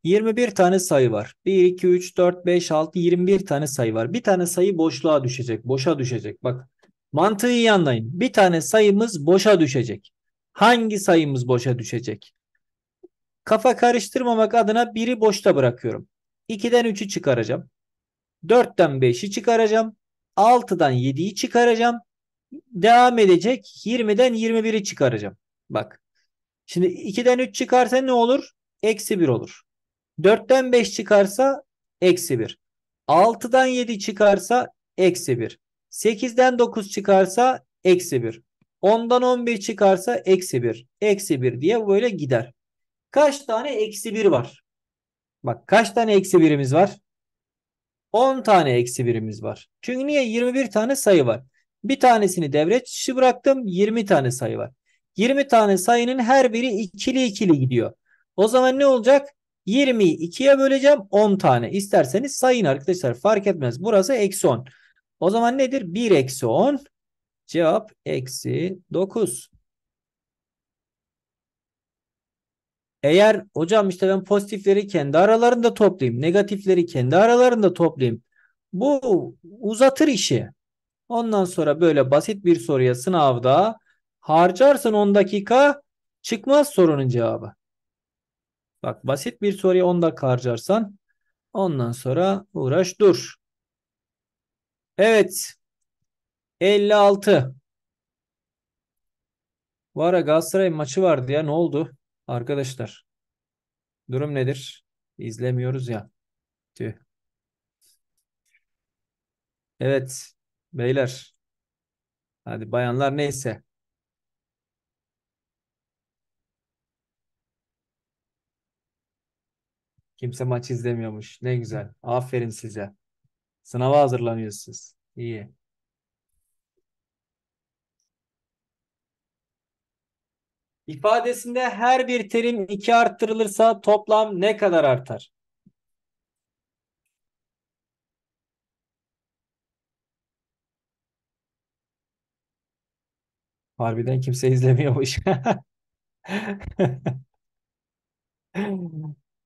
21 tane sayı var. 1, 2, 3, 4, 5, 6, 21 tane sayı var. Bir tane sayı boşluğa düşecek. Boşa düşecek. Bak mantığı iyi anlayın. Bir tane sayımız boşa düşecek. Hangi sayımız boşa düşecek? Kafa karıştırmamak adına biri boşta bırakıyorum. 2'den 3'ü çıkaracağım. 4'ten 5'i çıkaracağım. 6'dan 7'yi çıkaracağım. Devam edecek. 20'den 21'i çıkaracağım. Bak. Şimdi 2'den 3 çıkarsa ne olur? Eksi 1 olur. 4'ten 5 çıkarsa eksi 1. 6'dan 7 çıkarsa eksi 1. 8'den 9 çıkarsa eksi 1. 10'dan 11 çıkarsa eksi 1. Eksi 1 diye böyle gider. Kaç tane eksi 1 var? Bak kaç tane eksi 1'imiz var? 10 tane eksi 1'imiz var. Çünkü niye? 21 tane sayı var. Bir tanesini devre dışı bıraktım. 20 tane sayı var. 20 tane sayının her biri ikili ikili gidiyor. O zaman ne olacak? 20'yi 2'ye böleceğim 10 tane. İsterseniz sayın arkadaşlar fark etmez. Burası eksi 10. O zaman nedir? 1 eksi 10. Cevap eksi 9. Eğer hocam işte ben pozitifleri kendi aralarında toplayayım. Negatifleri kendi aralarında toplayayım. Bu uzatır işi. Ondan sonra böyle basit bir soruya sınavda harcarsın 10 dakika çıkmaz sorunun cevabı. Bak basit bir soruya 10 dakika harcarsan ondan sonra uğraş dur. Evet. 56. Bu ara Galatasaray maçı vardı ya ne oldu? Arkadaşlar. Durum nedir? İzlemiyoruz ya. Tüh. Evet. Beyler. Hadi bayanlar neyse. Kimse maç izlemiyormuş. Ne güzel. Aferin size. Sınava hazırlanıyorsunuz. İyi. İfadesinde her bir terim 2 arttırılırsa toplam ne kadar artar? Harbiden kimse izlemiyormuş.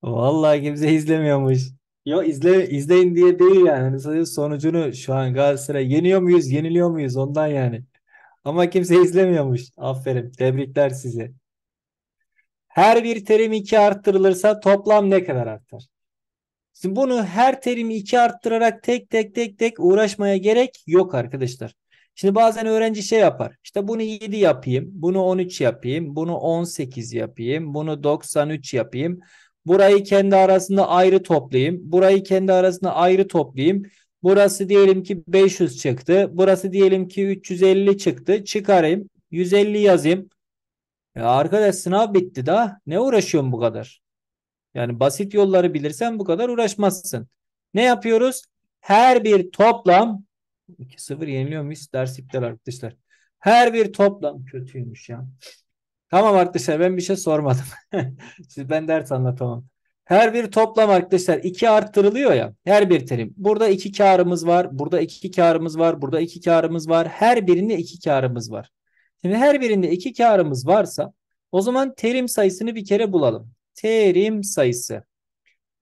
Vallahi kimse izlemiyormuş. Yo izle izleyin diye değil yani. Hani sadece sonucunu şu an Galatasaray yeniyor muyuz, yeniliyor muyuz ondan yani. Ama kimse izlemiyormuş. Aferin. Tebrikler size. Her bir terim 2 arttırılırsa toplam ne kadar artar? Şimdi bunu her terimi 2 arttırarak tek tek tek tek uğraşmaya gerek yok arkadaşlar. Şimdi bazen öğrenci şey yapar. İşte bunu 7 yapayım, bunu 13 yapayım, bunu 18 yapayım, bunu 93 yapayım. Burayı kendi arasında ayrı toplayayım. Burayı kendi arasında ayrı toplayayım. Burası diyelim ki 500 çıktı. Burası diyelim ki 350 çıktı. Çıkarayım. 150 yazayım. Ya arkadaş sınav bitti daha. Ne uğraşıyorsun bu kadar? Yani basit yolları bilirsen bu kadar uğraşmazsın. Ne yapıyoruz? Her bir toplam 2-0 yeniliyor muyuz? Ders iptal arkadaşlar. Her bir toplam kötüymüş ya. Tamam arkadaşlar ben bir şey sormadım. Siz ben ders anlatamam. Her bir toplam arkadaşlar 2 arttırılıyor ya. Her bir terim. Burada 2 karımız var. Burada 2 karımız var. Burada 2 karımız var. Her birinde 2 karımız var. Şimdi her birinde 2 karımız varsa o zaman terim sayısını bir kere bulalım. Terim sayısı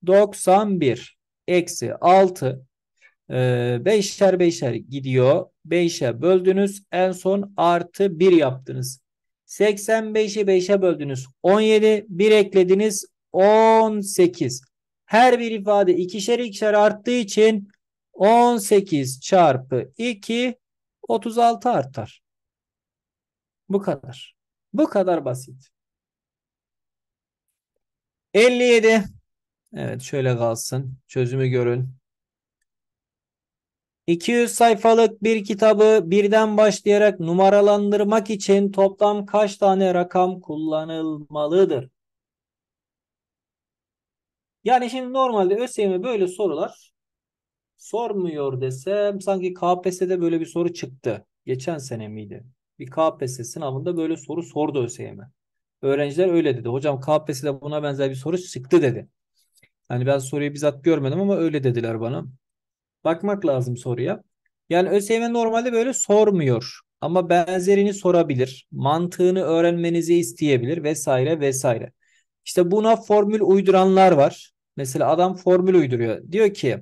91 eksi 6 ee, beşer beşer gidiyor. 5'e böldünüz. En son artı 1 yaptınız. 85'i 5'e böldünüz. 17. 1 eklediniz. 18. Her bir ifade ikişer ikişer arttığı için 18 çarpı 2 36 artar. Bu kadar. Bu kadar basit. 57. Evet şöyle kalsın. Çözümü görün. 200 sayfalık bir kitabı birden başlayarak numaralandırmak için toplam kaç tane rakam kullanılmalıdır? Yani şimdi normalde ÖSYM böyle sorular sormuyor desem sanki KPSS'de böyle bir soru çıktı. Geçen sene miydi? Bir KPSS sınavında böyle soru sordu ÖSYM. Öğrenciler öyle dedi. Hocam KPSS'de buna benzer bir soru çıktı dedi. Hani ben soruyu bizzat görmedim ama öyle dediler bana. Bakmak lazım soruya. Yani ÖSYM normalde böyle sormuyor. Ama benzerini sorabilir. Mantığını öğrenmenizi isteyebilir vesaire vesaire. İşte buna formül uyduranlar var. Mesela adam formül uyduruyor. Diyor ki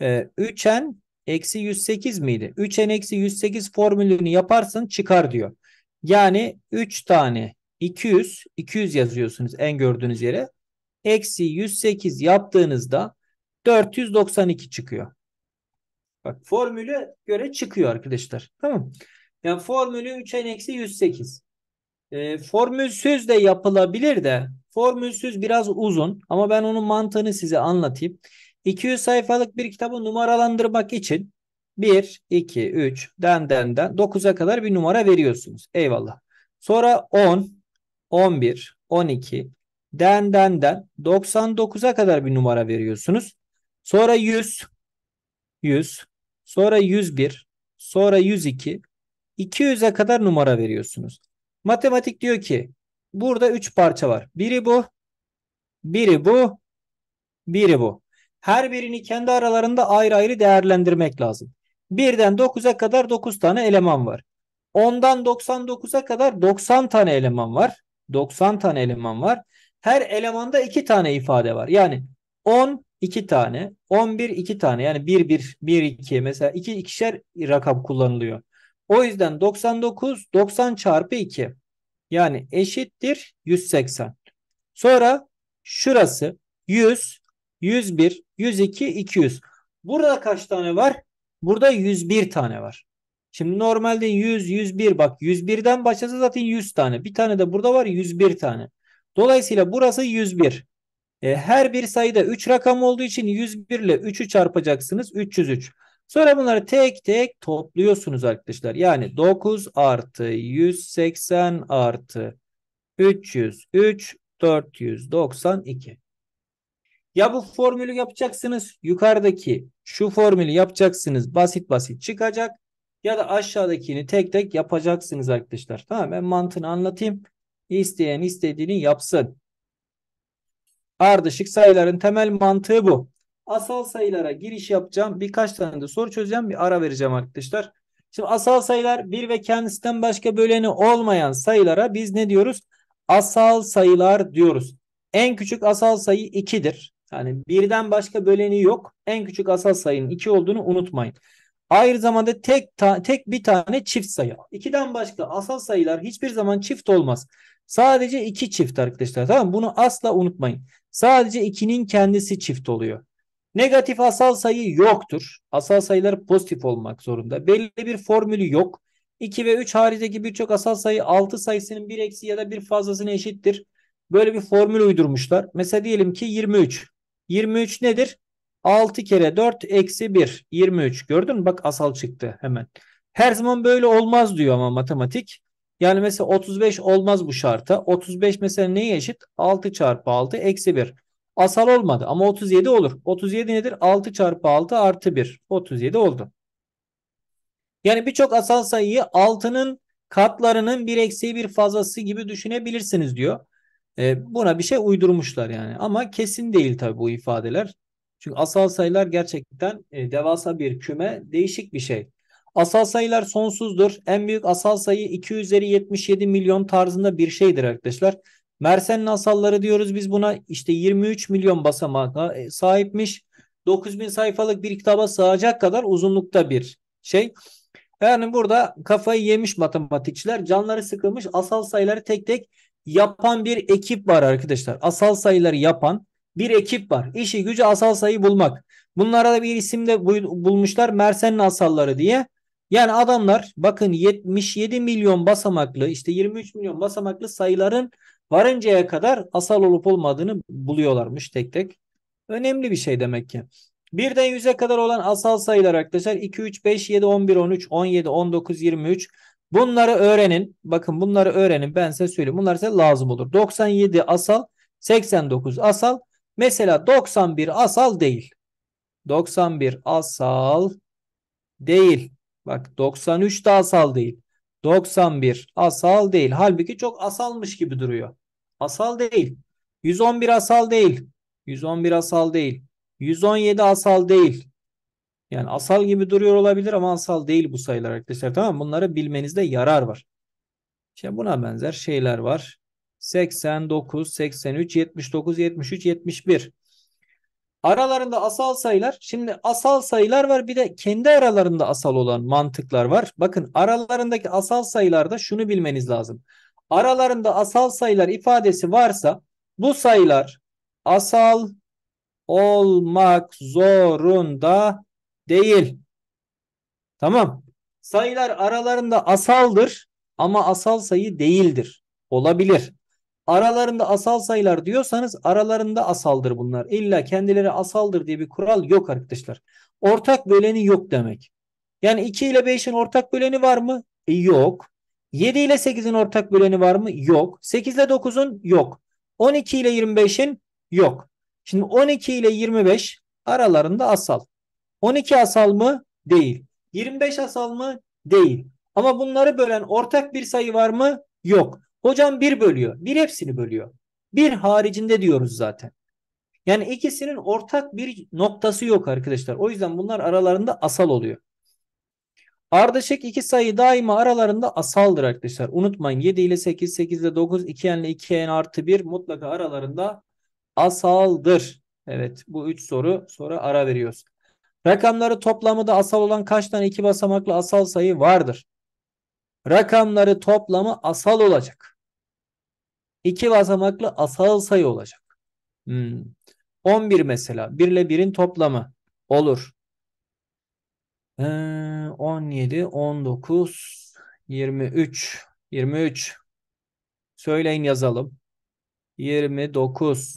3n e, eksi 108 miydi? 3n eksi 108 formülünü yaparsın çıkar diyor. Yani 3 tane 200 200 yazıyorsunuz en gördüğünüz yere. Eksi 108 yaptığınızda 492 çıkıyor. Bak formülü göre çıkıyor arkadaşlar. Tamam. Yani formülü 3n eksi 108. E, formülsüz de yapılabilir de formülsüz biraz uzun ama ben onun mantığını size anlatayım. 200 sayfalık bir kitabı numaralandırmak için 1, 2, 3, den den den 9'a kadar bir numara veriyorsunuz. Eyvallah. Sonra 10, 11, 12, den den den 99'a kadar bir numara veriyorsunuz. Sonra 100, 100, sonra 101, sonra 102, 200'e kadar numara veriyorsunuz. Matematik diyor ki burada 3 parça var. Biri bu, biri bu, biri bu. Her birini kendi aralarında ayrı ayrı değerlendirmek lazım. 1'den 9'a kadar 9 tane eleman var. 10'dan 99'a kadar 90 tane eleman var. 90 tane eleman var. Her elemanda 2 tane ifade var. Yani 10 2 tane, 11 2 tane. Yani 1 1 1 2 mesela 2 ikişer rakam kullanılıyor. O yüzden 99 90 çarpı 2. Yani eşittir 180. Sonra şurası 100, 101, 102, 200. Burada kaç tane var? Burada 101 tane var. Şimdi normalde 100, 101 bak 101'den başlasa zaten 100 tane. Bir tane de burada var 101 tane. Dolayısıyla burası 101. E, her bir sayıda 3 rakam olduğu için 101 ile 3'ü çarpacaksınız. 303. Sonra bunları tek tek topluyorsunuz arkadaşlar. Yani 9 artı 180 artı 303 492. Ya bu formülü yapacaksınız. Yukarıdaki şu formülü yapacaksınız. Basit basit çıkacak. Ya da aşağıdakini tek tek yapacaksınız arkadaşlar. Tamam ben mantığını anlatayım. İsteyen istediğini yapsın. Ardışık sayıların temel mantığı bu. Asal sayılara giriş yapacağım. Birkaç tane de soru çözeceğim. Bir ara vereceğim arkadaşlar. Şimdi asal sayılar bir ve kendisinden başka böleni olmayan sayılara biz ne diyoruz? Asal sayılar diyoruz. En küçük asal sayı 2'dir. Yani birden başka böleni yok. En küçük asal sayının 2 olduğunu unutmayın. Aynı zamanda tek tek bir tane çift sayı. 2'den başka asal sayılar hiçbir zaman çift olmaz. Sadece 2 çift arkadaşlar. Tamam Bunu asla unutmayın. Sadece 2'nin kendisi çift oluyor. Negatif asal sayı yoktur. Asal sayılar pozitif olmak zorunda. Belli bir formülü yok. 2 ve 3 haricindeki birçok asal sayı 6 sayısının bir eksi ya da bir fazlasına eşittir. Böyle bir formül uydurmuşlar. Mesela diyelim ki 23. 23 nedir? 6 kere 4 eksi 1. 23. Gördün mü? Bak asal çıktı hemen. Her zaman böyle olmaz diyor ama matematik. Yani mesela 35 olmaz bu şarta. 35 mesela neye eşit? 6 çarpı 6 eksi 1. Asal olmadı ama 37 olur. 37 nedir? 6 çarpı 6 artı 1. 37 oldu. Yani birçok asal sayıyı 6'nın katlarının bir eksiği bir fazlası gibi düşünebilirsiniz diyor. E, buna bir şey uydurmuşlar yani ama kesin değil tabii bu ifadeler. Çünkü asal sayılar gerçekten e, devasa bir küme değişik bir şey. Asal sayılar sonsuzdur. En büyük asal sayı 2 üzeri 77 milyon tarzında bir şeydir arkadaşlar. Mersenne asalları diyoruz biz buna işte 23 milyon basamağa e, sahipmiş. 9000 sayfalık bir kitaba sığacak kadar uzunlukta bir şey. Yani burada kafayı yemiş matematikçiler canları sıkılmış asal sayıları tek tek yapan bir ekip var arkadaşlar. Asal sayıları yapan bir ekip var. İşi gücü asal sayı bulmak. Bunlara da bir isim de bulmuşlar Mersenne asalları diye. Yani adamlar bakın 77 milyon basamaklı işte 23 milyon basamaklı sayıların varıncaya kadar asal olup olmadığını buluyorlarmış tek tek. Önemli bir şey demek ki. Birden 100'e kadar olan asal sayılar arkadaşlar 2, 3, 5, 7, 11, 13, 17, 19, 23. Bunları öğrenin. Bakın bunları öğrenin. Ben size söyleyeyim. Bunlar size lazım olur. 97 asal, 89 asal. Mesela 91 asal değil. 91 asal değil. Bak 93 de asal değil. 91 asal değil. Halbuki çok asalmış gibi duruyor. Asal değil. 111 asal değil. 111 asal değil. 117 asal değil. Yani asal gibi duruyor olabilir ama asal değil bu sayılar arkadaşlar. Tamam? Bunları bilmenizde yarar var. İşte buna benzer şeyler var. 89, 83, 79, 73, 71. Aralarında asal sayılar. Şimdi asal sayılar var bir de kendi aralarında asal olan mantıklar var. Bakın aralarındaki asal sayılarda şunu bilmeniz lazım. Aralarında asal sayılar ifadesi varsa bu sayılar asal olmak zorunda değil. Tamam. Sayılar aralarında asaldır ama asal sayı değildir. Olabilir. Aralarında asal sayılar diyorsanız aralarında asaldır bunlar. İlla kendileri asaldır diye bir kural yok arkadaşlar. Ortak böleni yok demek. Yani 2 ile 5'in ortak böleni var mı? E, yok. 7 ile 8'in ortak böleni var mı? Yok. 8 ile 9'un yok. 12 ile 25'in yok. Şimdi 12 ile 25 aralarında asal. 12 asal mı? Değil. 25 asal mı? Değil. Ama bunları bölen ortak bir sayı var mı? Yok. Hocam bir bölüyor. Bir hepsini bölüyor. Bir haricinde diyoruz zaten. Yani ikisinin ortak bir noktası yok arkadaşlar. O yüzden bunlar aralarında asal oluyor. Ardışık iki sayı daima aralarında asaldır arkadaşlar. Unutmayın 7 ile 8, 8 ile 9, 2n ile 2n artı 1 mutlaka aralarında asaldır. Evet bu 3 soru sonra ara veriyoruz. Rakamları toplamı da asal olan kaç tane iki basamaklı asal sayı vardır? Rakamları toplamı asal olacak. İki basamaklı asal sayı olacak. Hmm. 11 mesela. 1 ile 1'in toplamı olur. Ee, 17, 19, 23. 23. Söyleyin yazalım. 29.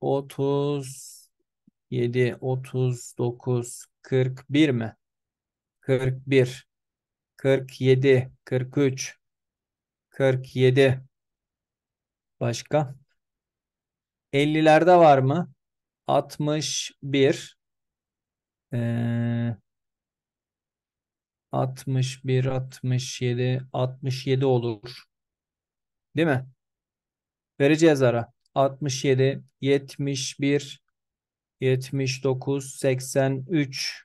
37, 39, 41 mi? 41, 47, 43, 47. Başka? 50'lerde var mı? 61. Ee, 61, 67, 67 olur. Değil mi? Vereceğiz ara. 67, 71, 79, 83,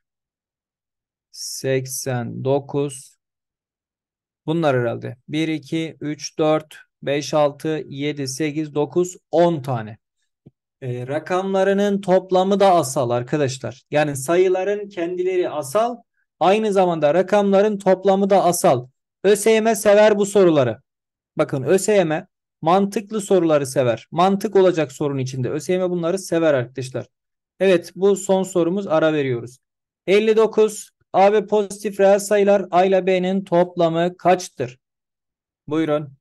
89. Bunlar herhalde. 1, 2, 3, 4, 5, 6, 7, 8, 9, 10 tane. E, rakamlarının toplamı da asal arkadaşlar. Yani sayıların kendileri asal. Aynı zamanda rakamların toplamı da asal. ÖSYM sever bu soruları. Bakın ÖSYM mantıklı soruları sever. Mantık olacak sorun içinde. ÖSYM bunları sever arkadaşlar. Evet bu son sorumuz ara veriyoruz. 59 A ve pozitif reel sayılar A ile B'nin toplamı kaçtır? Buyurun.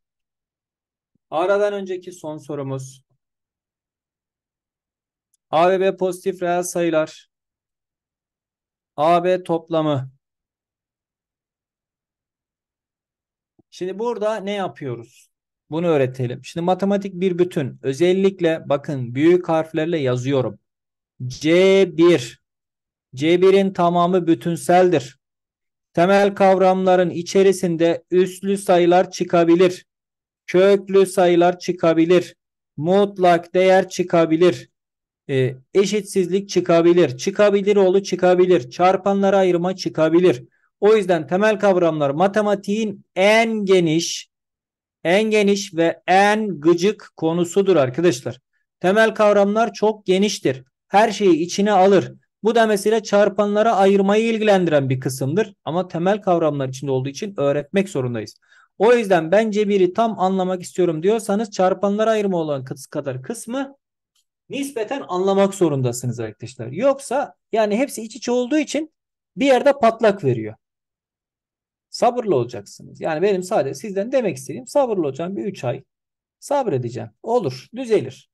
Aradan önceki son sorumuz. A ve B pozitif reel sayılar. A, B toplamı. Şimdi burada ne yapıyoruz? Bunu öğretelim. Şimdi matematik bir bütün. Özellikle bakın büyük harflerle yazıyorum. C1. C1'in tamamı bütünseldir. Temel kavramların içerisinde üslü sayılar çıkabilir. Köklü sayılar çıkabilir. Mutlak değer çıkabilir. E, eşitsizlik çıkabilir. Çıkabilir oğlu çıkabilir. Çarpanlara ayırma çıkabilir. O yüzden temel kavramlar matematiğin en geniş, en geniş ve en gıcık konusudur arkadaşlar. Temel kavramlar çok geniştir. Her şeyi içine alır. Bu da mesela çarpanlara ayırmayı ilgilendiren bir kısımdır. Ama temel kavramlar içinde olduğu için öğretmek zorundayız. O yüzden ben cebiri tam anlamak istiyorum diyorsanız çarpanlara ayırma olan kadar kısmı nispeten anlamak zorundasınız arkadaşlar. Yoksa yani hepsi iç içe olduğu için bir yerde patlak veriyor. Sabırlı olacaksınız. Yani benim sadece sizden demek istediğim sabırlı olacağım bir 3 ay sabredeceğim. Olur, düzelir.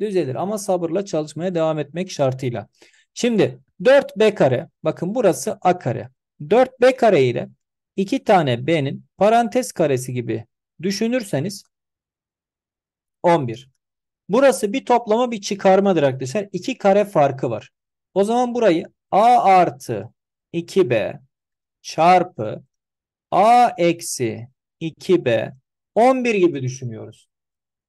Düzelir ama sabırla çalışmaya devam etmek şartıyla. Şimdi 4b kare bakın burası a kare. 4b kare ile 2 tane b'nin parantez karesi gibi düşünürseniz 11. Burası bir toplama bir çıkarmadır arkadaşlar. 2 kare farkı var. O zaman burayı a artı 2b çarpı a eksi 2b 11 gibi düşünüyoruz.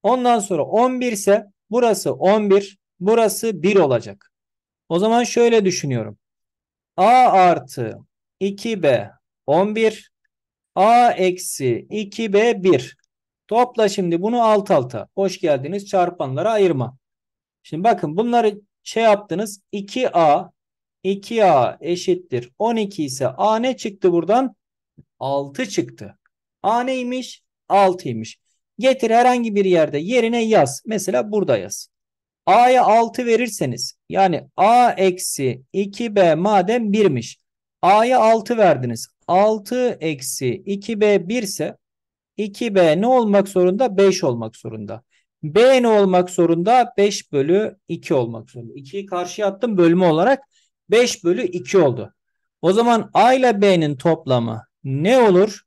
Ondan sonra 11 ise burası 11 burası 1 olacak. O zaman şöyle düşünüyorum. A artı 2B 11 A eksi 2B 1. Topla şimdi bunu alt alta. Hoş geldiniz çarpanlara ayırma. Şimdi bakın bunları şey yaptınız. 2A 2A eşittir 12 ise A ne çıktı buradan? 6 çıktı. A neymiş? 6'ymış. Getir herhangi bir yerde yerine yaz. Mesela burada yaz. A'ya 6 verirseniz yani A eksi 2B madem 1'miş. A'ya 6 verdiniz. 6 eksi 2B 1 ise 2B ne olmak zorunda? 5 olmak zorunda. B ne olmak zorunda? 5 bölü 2 olmak zorunda. 2'yi karşıya attım bölümü olarak 5 bölü 2 oldu. O zaman A ile B'nin toplamı ne olur?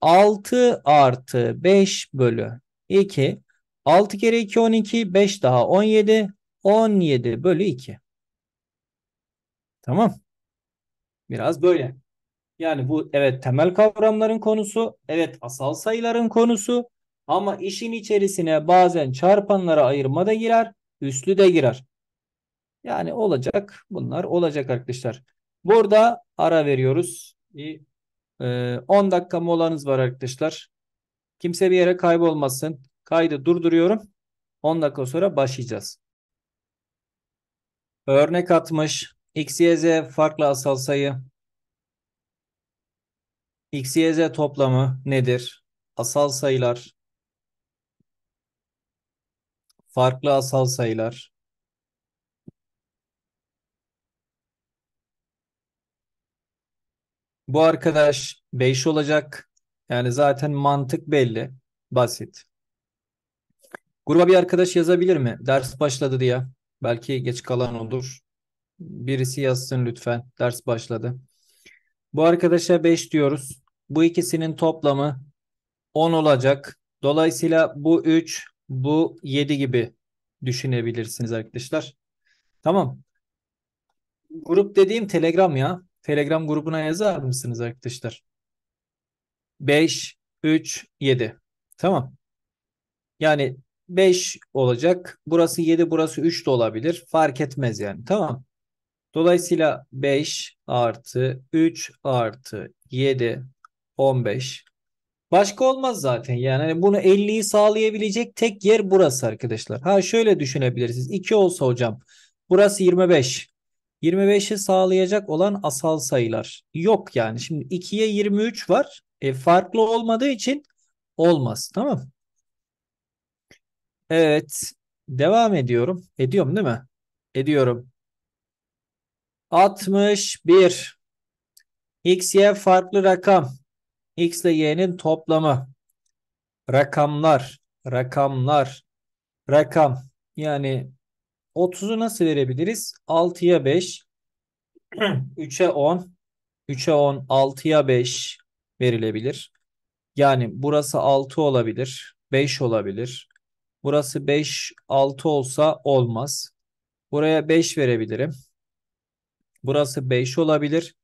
6 artı 5 bölü 2 6 kere 2 12 5 daha 17 17 bölü 2. Tamam. Biraz böyle. Yani bu evet temel kavramların konusu, evet asal sayıların konusu ama işin içerisine bazen çarpanlara ayırma da girer, üslü de girer. Yani olacak bunlar olacak arkadaşlar. Burada ara veriyoruz. Bir, e, 10 dakika molanız var arkadaşlar. Kimse bir yere kaybolmasın. Kaydı durduruyorum. 10 dakika sonra başlayacağız. Örnek atmış. X, Y, Z farklı asal sayı. X, Y, Z toplamı nedir? Asal sayılar. Farklı asal sayılar. Bu arkadaş 5 olacak. Yani zaten mantık belli. Basit. Gruba bir arkadaş yazabilir mi? Ders başladı diye. Belki geç kalan olur. Birisi yazsın lütfen. Ders başladı. Bu arkadaşa 5 diyoruz. Bu ikisinin toplamı 10 olacak. Dolayısıyla bu 3, bu 7 gibi düşünebilirsiniz arkadaşlar. Tamam. Grup dediğim Telegram ya. Telegram grubuna yazar mısınız arkadaşlar? 5, 3, 7. Tamam. Yani 5 olacak. Burası 7, burası 3 de olabilir. Fark etmez yani. Tamam. Dolayısıyla 5 artı 3 artı 7 15. Başka olmaz zaten. Yani hani bunu 50'yi sağlayabilecek tek yer burası arkadaşlar. Ha şöyle düşünebilirsiniz. 2 olsa hocam. Burası 25. 25'i sağlayacak olan asal sayılar. Yok yani. Şimdi 2'ye 23 var. E, farklı olmadığı için olmaz. Tamam. Evet. Devam ediyorum. Ediyorum değil mi? Ediyorum. 61. X, Y farklı rakam. X ile Y'nin toplamı. Rakamlar. Rakamlar. Rakam. Yani 30'u nasıl verebiliriz? 6'ya 5. 3'e 10. 3'e 10. 6'ya 5 verilebilir. Yani burası 6 olabilir. 5 olabilir. Burası 5, 6 olsa olmaz. Buraya 5 verebilirim. Burası 5 olabilir.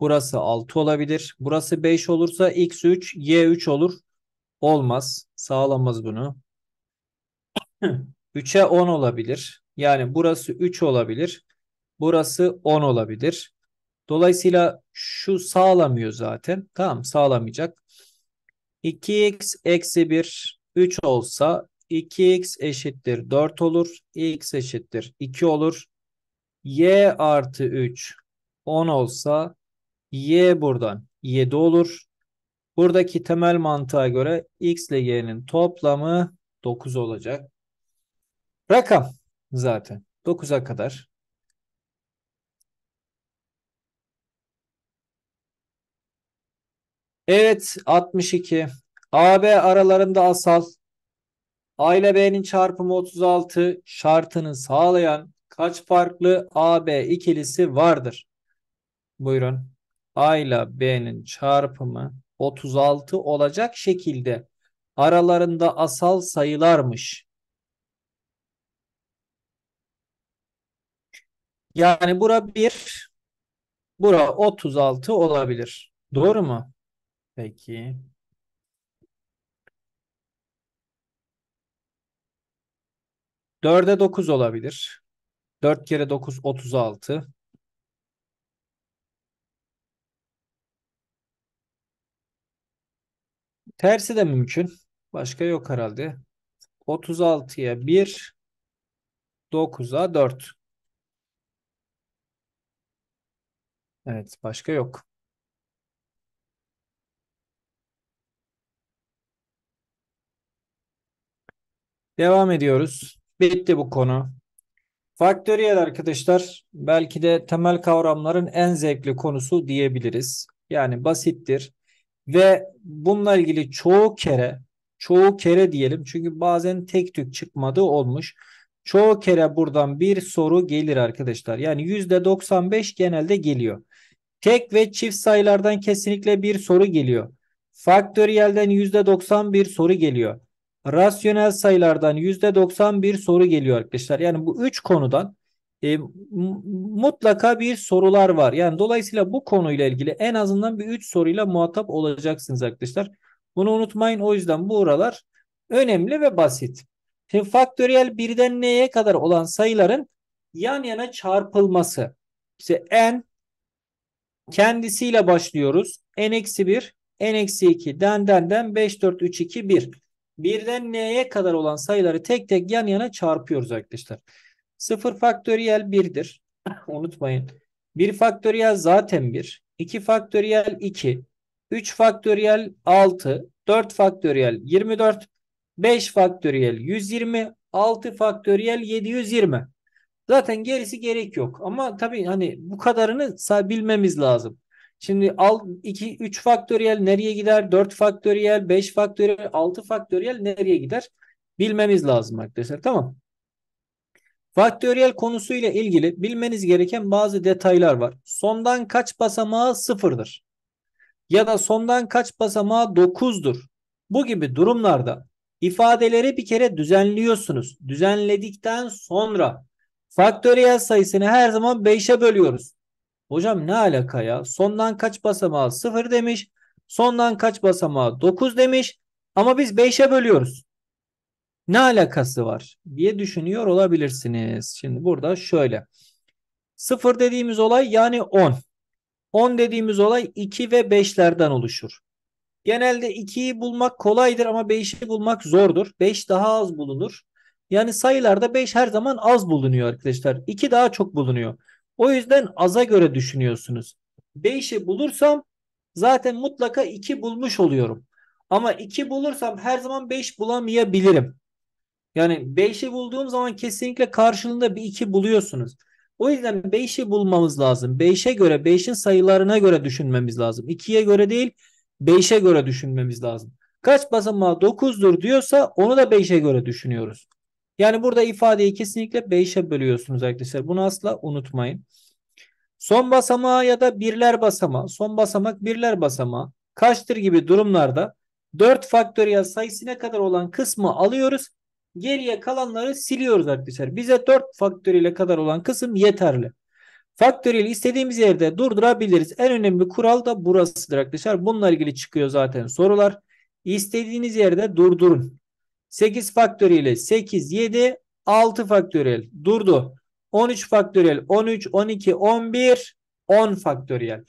Burası 6 olabilir. Burası 5 olursa x3, y3 olur. Olmaz. Sağlamaz bunu. 3'e 10 olabilir. Yani burası 3 olabilir. Burası 10 olabilir. Dolayısıyla şu sağlamıyor zaten. Tamam sağlamayacak. 2x eksi 1 3 olsa 2x eşittir 4 olur. x eşittir 2 olur. y artı 3 10 olsa y buradan 7 olur. Buradaki temel mantığa göre x ile y'nin toplamı 9 olacak. Rakam zaten 9'a kadar. Evet 62. AB aralarında asal A ile B'nin çarpımı 36 şartını sağlayan kaç farklı AB ikilisi vardır? Buyurun. A ile B'nin çarpımı 36 olacak şekilde aralarında asal sayılarmış. Yani bura 1, bura 36 olabilir. Doğru mu? Peki. Dörde 9 olabilir. 4 kere 9 36. Tersi de mümkün. Başka yok herhalde. 36'ya 1, 9'a 4. Evet, başka yok. Devam ediyoruz. Bitti bu konu. Faktöriyel arkadaşlar belki de temel kavramların en zevkli konusu diyebiliriz. Yani basittir ve bununla ilgili çoğu kere çoğu kere diyelim çünkü bazen tek tük çıkmadığı olmuş. Çoğu kere buradan bir soru gelir arkadaşlar. Yani %95 genelde geliyor. Tek ve çift sayılardan kesinlikle bir soru geliyor. Faktöriyelden %90 bir soru geliyor. Rasyonel sayılardan %90 bir soru geliyor arkadaşlar. Yani bu üç konudan e, mutlaka bir sorular var. Yani dolayısıyla bu konuyla ilgili en azından bir üç soruyla muhatap olacaksınız arkadaşlar. Bunu unutmayın. O yüzden bu oralar önemli ve basit. Şimdi faktöriyel birden neye kadar olan sayıların yan yana çarpılması. İşte n kendisiyle başlıyoruz. n-1, n-2, den den den 5, 4, 3, 2, 1. Birden n'ye kadar olan sayıları tek tek yan yana çarpıyoruz arkadaşlar. 0 faktöriyel 1'dir. Unutmayın. 1 faktöriyel zaten 1. 2 faktöriyel 2. 3 faktöriyel 6. 4 faktöriyel 24. 5 faktöriyel 120. 6 faktöriyel 720. Zaten gerisi gerek yok. Ama tabii hani bu kadarını bilmemiz lazım. Şimdi al 2 3 faktöriyel nereye gider? 4 faktöriyel, 5 faktöriyel, 6 faktöriyel nereye gider? Bilmemiz lazım arkadaşlar. Tamam. Faktöriyel konusuyla ilgili bilmeniz gereken bazı detaylar var. Sondan kaç basamağı sıfırdır? Ya da sondan kaç basamağı dokuzdur? Bu gibi durumlarda ifadeleri bir kere düzenliyorsunuz. Düzenledikten sonra faktöriyel sayısını her zaman 5'e bölüyoruz. Hocam ne alaka ya? Sondan kaç basamağı 0 demiş. Sondan kaç basamağı 9 demiş. Ama biz 5'e bölüyoruz. Ne alakası var diye düşünüyor olabilirsiniz. Şimdi burada şöyle. 0 dediğimiz olay yani 10. 10 dediğimiz olay 2 ve 5'lerden oluşur. Genelde 2'yi bulmak kolaydır ama 5'i bulmak zordur. 5 daha az bulunur. Yani sayılarda 5 her zaman az bulunuyor arkadaşlar. 2 daha çok bulunuyor. O yüzden aza göre düşünüyorsunuz. 5'i bulursam zaten mutlaka 2 bulmuş oluyorum. Ama 2 bulursam her zaman 5 bulamayabilirim. Yani 5'i bulduğum zaman kesinlikle karşılığında bir 2 buluyorsunuz. O yüzden 5'i bulmamız lazım. 5'e göre 5'in sayılarına göre düşünmemiz lazım. 2'ye göre değil 5'e göre düşünmemiz lazım. Kaç basamağı 9'dur diyorsa onu da 5'e göre düşünüyoruz. Yani burada ifadeyi kesinlikle 5'e bölüyorsunuz arkadaşlar. Bunu asla unutmayın. Son basamağı ya da birler basamağı, son basamak birler basamağı kaçtır gibi durumlarda 4 faktöriyel sayısına kadar olan kısmı alıyoruz. Geriye kalanları siliyoruz arkadaşlar. Bize 4 faktöriyel kadar olan kısım yeterli. Faktöriyel istediğimiz yerde durdurabiliriz. En önemli kural da burasıdır arkadaşlar. Bununla ilgili çıkıyor zaten sorular. İstediğiniz yerde durdurun. 8 faktöriyeli 8, 7, 6 faktöriyel durdu. 13 faktöriyel 13, 12, 11, 10 faktöriyel.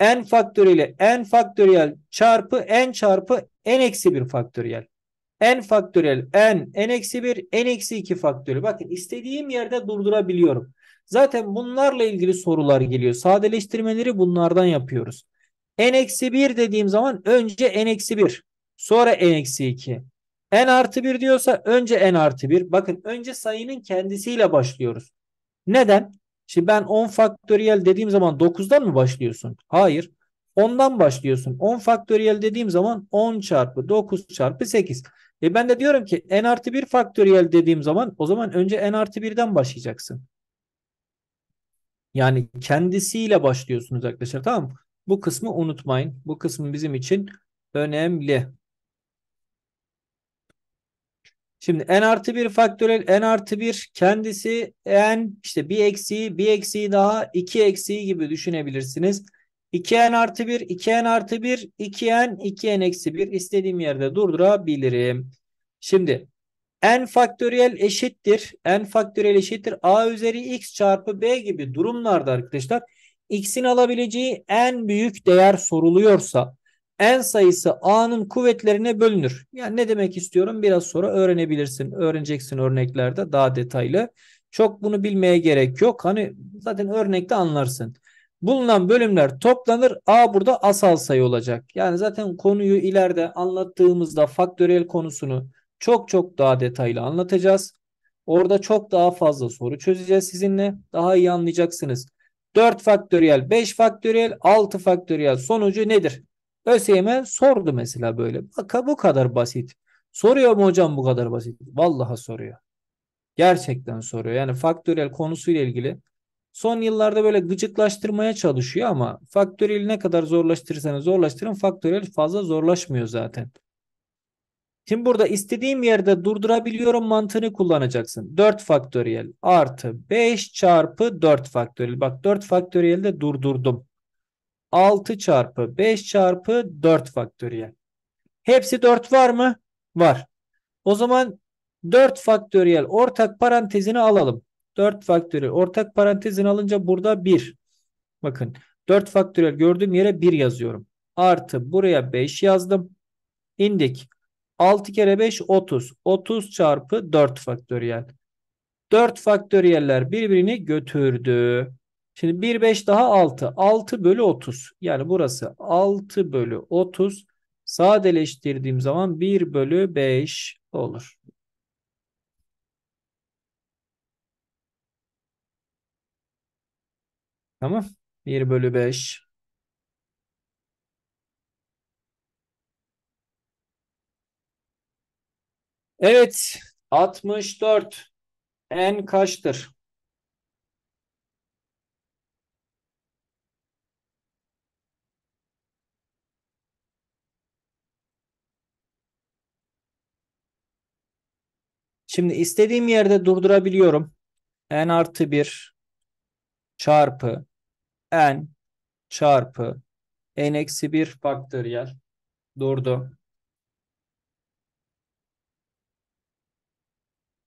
n faktöriyeli n faktöriyel çarpı n çarpı n eksi 1 faktöriyel. n faktöriyel n, n eksi 1, n eksi 2 faktöriyel. Bakın istediğim yerde durdurabiliyorum. Zaten bunlarla ilgili sorular geliyor. Sadeleştirmeleri bunlardan yapıyoruz. n eksi 1 dediğim zaman önce n eksi 1 sonra n eksi 2. n artı 1 diyorsa önce n artı 1. Bakın önce sayının kendisiyle başlıyoruz. Neden? Şimdi ben 10 faktöriyel dediğim zaman 9'dan mı başlıyorsun? Hayır. 10'dan başlıyorsun. 10 faktöriyel dediğim zaman 10 çarpı 9 çarpı 8. E ben de diyorum ki n artı 1 faktöriyel dediğim zaman o zaman önce n artı 1'den başlayacaksın. Yani kendisiyle başlıyorsunuz arkadaşlar tamam mı? Bu kısmı unutmayın. Bu kısmı bizim için önemli. Şimdi n artı 1 faktörel n artı 1 kendisi n işte bir eksiği bir eksiği daha iki eksiği gibi düşünebilirsiniz. 2n artı 1 2n artı 1 2n 2n eksi 1 istediğim yerde durdurabilirim. Şimdi n faktöriyel eşittir. n faktöriyel eşittir. a üzeri x çarpı b gibi durumlarda arkadaşlar x'in alabileceği en büyük değer soruluyorsa n sayısı a'nın kuvvetlerine bölünür. Yani ne demek istiyorum biraz sonra öğrenebilirsin. Öğreneceksin örneklerde daha detaylı. Çok bunu bilmeye gerek yok. Hani zaten örnekte anlarsın. Bulunan bölümler toplanır. A burada asal sayı olacak. Yani zaten konuyu ileride anlattığımızda faktöriyel konusunu çok çok daha detaylı anlatacağız. Orada çok daha fazla soru çözeceğiz sizinle. Daha iyi anlayacaksınız. 4 faktöriyel, 5 faktöriyel, 6 faktöriyel sonucu nedir? ÖSYM sordu mesela böyle. Bak bu kadar basit. Soruyor mu hocam bu kadar basit? Vallahi soruyor. Gerçekten soruyor. Yani faktöriyel konusuyla ilgili son yıllarda böyle gıcıklaştırmaya çalışıyor ama faktöriyel ne kadar zorlaştırırsanız zorlaştırın faktöriyel fazla zorlaşmıyor zaten. Şimdi burada istediğim yerde durdurabiliyorum mantığını kullanacaksın. 4 faktöriyel artı 5 çarpı 4 faktöriyel. Bak 4 faktöriyel de durdurdum. 6 çarpı 5 çarpı 4 faktöriyel. Hepsi 4 var mı? Var. O zaman 4 faktöriyel ortak parantezini alalım. 4 faktöriyel ortak parantezini alınca burada 1. Bakın 4 faktöriyel gördüğüm yere 1 yazıyorum. Artı buraya 5 yazdım. İndik. 6 kere 5 30. 30 çarpı 4 faktöriyel. 4 faktöriyeller birbirini götürdü. Şimdi 1 5 daha 6. 6 bölü 30. Yani burası 6 bölü 30. Sadeleştirdiğim zaman 1 bölü 5 olur. Tamam. 1 bölü 5. Evet. 64. N kaçtır? Şimdi istediğim yerde durdurabiliyorum. N artı 1 çarpı N çarpı N eksi 1 faktöriyel durdu.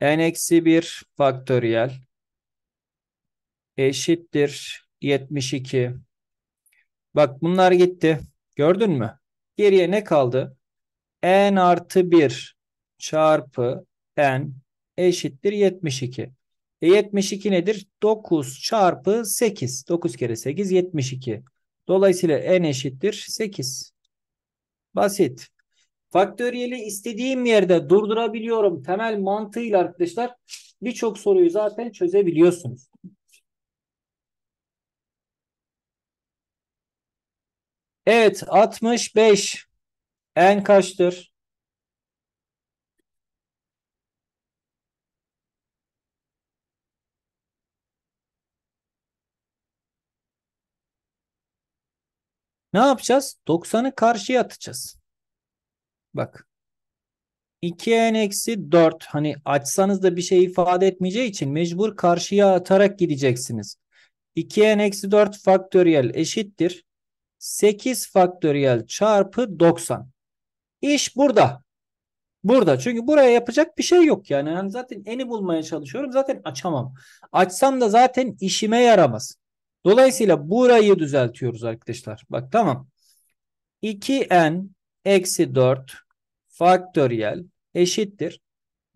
N eksi 1 faktöriyel eşittir 72. Bak bunlar gitti. Gördün mü? Geriye ne kaldı? N artı 1 çarpı n eşittir 72. E 72 nedir? 9 çarpı 8. 9 kere 8 72. Dolayısıyla n eşittir 8. Basit. Faktöriyeli istediğim yerde durdurabiliyorum. Temel mantığıyla arkadaşlar birçok soruyu zaten çözebiliyorsunuz. Evet 65 n kaçtır? Ne yapacağız? 90'ı karşıya atacağız. Bak. 2n eksi 4 hani açsanız da bir şey ifade etmeyeceği için mecbur karşıya atarak gideceksiniz. 2n eksi 4 faktöriyel eşittir. 8 faktöriyel çarpı 90. İş burada. Burada. Çünkü buraya yapacak bir şey yok. Yani, yani zaten eni bulmaya çalışıyorum. Zaten açamam. Açsam da zaten işime yaramaz. Dolayısıyla burayı düzeltiyoruz arkadaşlar. Bak tamam. 2n eksi 4 faktöriyel eşittir.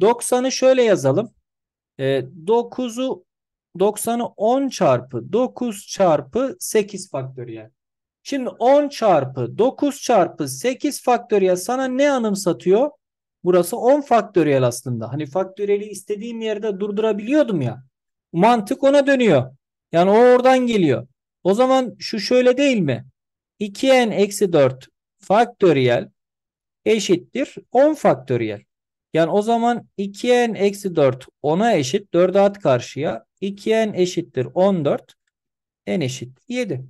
90'ı şöyle yazalım. E, 9'u 90'ı 10 çarpı 9 çarpı 8 faktöriyel. Şimdi 10 çarpı 9 çarpı 8 faktöriyel sana ne anımsatıyor? Burası 10 faktöriyel aslında. Hani faktöriyeli istediğim yerde durdurabiliyordum ya. Mantık ona dönüyor. Yani o oradan geliyor. O zaman şu şöyle değil mi? 2n eksi 4 faktöriyel eşittir 10 faktöriyel. Yani o zaman 2n eksi 4 10'a eşit. 4'e at karşıya. 2n eşittir 14. n eşit 7.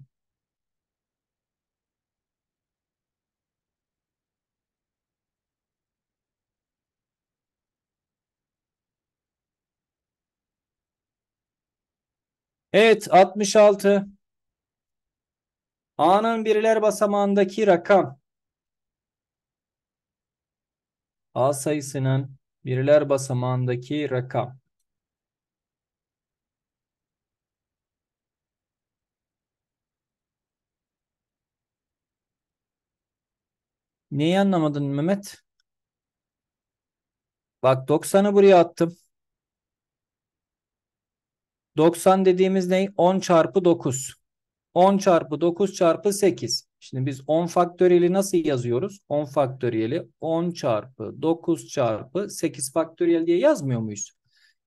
Evet 66. A'nın birler basamağındaki rakam A sayısının birler basamağındaki rakam. Neyi anlamadın Mehmet? Bak 90'ı buraya attım. 90 dediğimiz ne? 10 çarpı 9. 10 çarpı 9 çarpı 8. Şimdi biz 10 faktöriyeli nasıl yazıyoruz? 10 faktöriyeli 10 çarpı 9 çarpı 8 faktöriyel diye yazmıyor muyuz?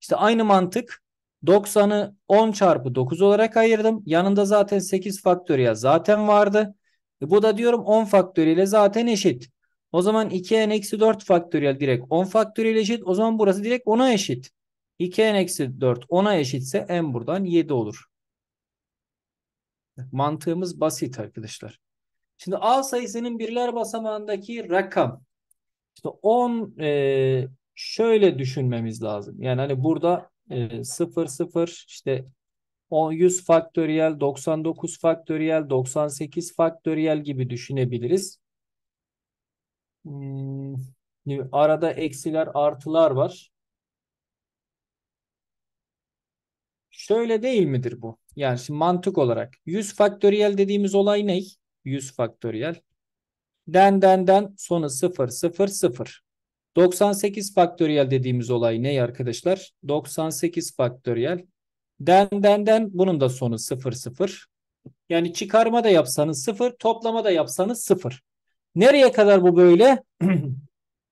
İşte aynı mantık 90'ı 10 çarpı 9 olarak ayırdım. Yanında zaten 8 faktöriyel zaten vardı. E bu da diyorum 10 faktöriyel zaten eşit. O zaman 2n eksi 4 faktöriyel direkt 10 faktöriyel eşit. O zaman burası direkt 10'a eşit. 2n eksi 4 10'a eşitse n buradan 7 olur. Mantığımız basit arkadaşlar. Şimdi A sayısının birler basamağındaki rakam. İşte 10 e, şöyle düşünmemiz lazım. Yani hani burada e, 0 0 işte 10, 100 faktöriyel, 99 faktöriyel, 98 faktöriyel gibi düşünebiliriz. Hmm, arada eksiler artılar var. Şöyle değil midir bu? Yani şimdi mantık olarak 100 faktöriyel dediğimiz olay ne? 100 faktöriyel. Den den den sonu 0 0 0. 98 faktöriyel dediğimiz olay ne arkadaşlar? 98 faktöriyel. Den den den bunun da sonu 0 0. Yani çıkarma da yapsanız 0, toplama da yapsanız 0. Nereye kadar bu böyle?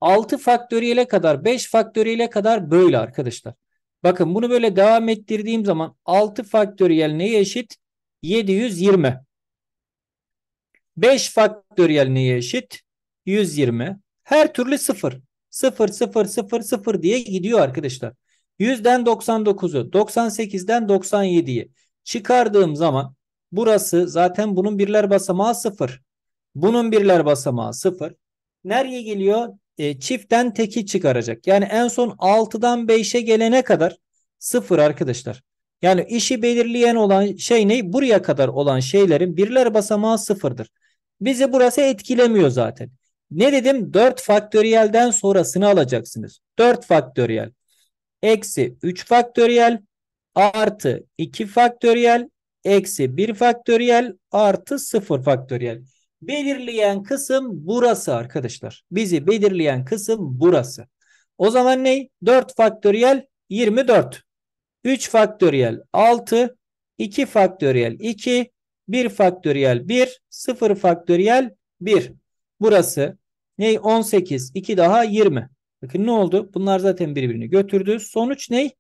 6 faktöriyele kadar, 5 faktöriyele kadar böyle arkadaşlar. Bakın bunu böyle devam ettirdiğim zaman 6 faktöriyel neye eşit? 720. 5 faktöriyel neye eşit? 120. Her türlü 0. 0 0 0 0 diye gidiyor arkadaşlar. 100'den 99'u, 98'den 97'yi çıkardığım zaman burası zaten bunun birler basamağı 0. Bunun birler basamağı 0. Nereye geliyor? E, çiftten teki çıkaracak. Yani en son 6'dan 5'e gelene kadar 0 arkadaşlar. Yani işi belirleyen olan şey ne? Buraya kadar olan şeylerin birler basamağı sıfırdır. Bizi burası etkilemiyor zaten. Ne dedim? 4 faktöriyelden sonrasını alacaksınız. 4 faktöriyel eksi 3 faktöriyel artı 2 faktöriyel eksi 1 faktöriyel artı 0 faktöriyel. Belirleyen kısım burası arkadaşlar. Bizi belirleyen kısım burası. O zaman ne? 4 faktöriyel 24. 3 faktöriyel 6. 2 faktöriyel 2. 1 faktöriyel 1. 0 faktöriyel 1. Burası ne? 18. 2 daha 20. Bakın ne oldu? Bunlar zaten birbirini götürdü. Sonuç ne?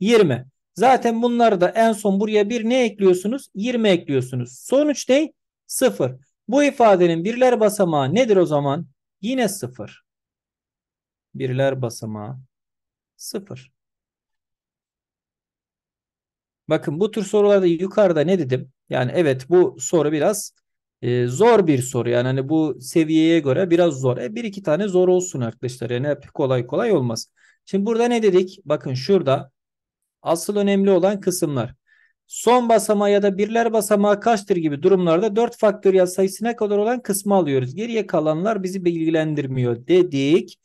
20. Zaten bunları da en son buraya bir ne ekliyorsunuz? 20 ekliyorsunuz. Sonuç ne? 0. Bu ifadenin birler basamağı nedir o zaman? Yine sıfır. Birler basamağı sıfır. Bakın bu tür sorularda yukarıda ne dedim? Yani evet bu soru biraz e, zor bir soru. Yani hani bu seviyeye göre biraz zor. E, bir iki tane zor olsun arkadaşlar. Yani hep kolay kolay olmaz. Şimdi burada ne dedik? Bakın şurada asıl önemli olan kısımlar. Son basamağı ya da birler basamağı kaçtır gibi durumlarda 4 faktöriyel sayısına kadar olan kısmı alıyoruz. Geriye kalanlar bizi bilgilendirmiyor dedik.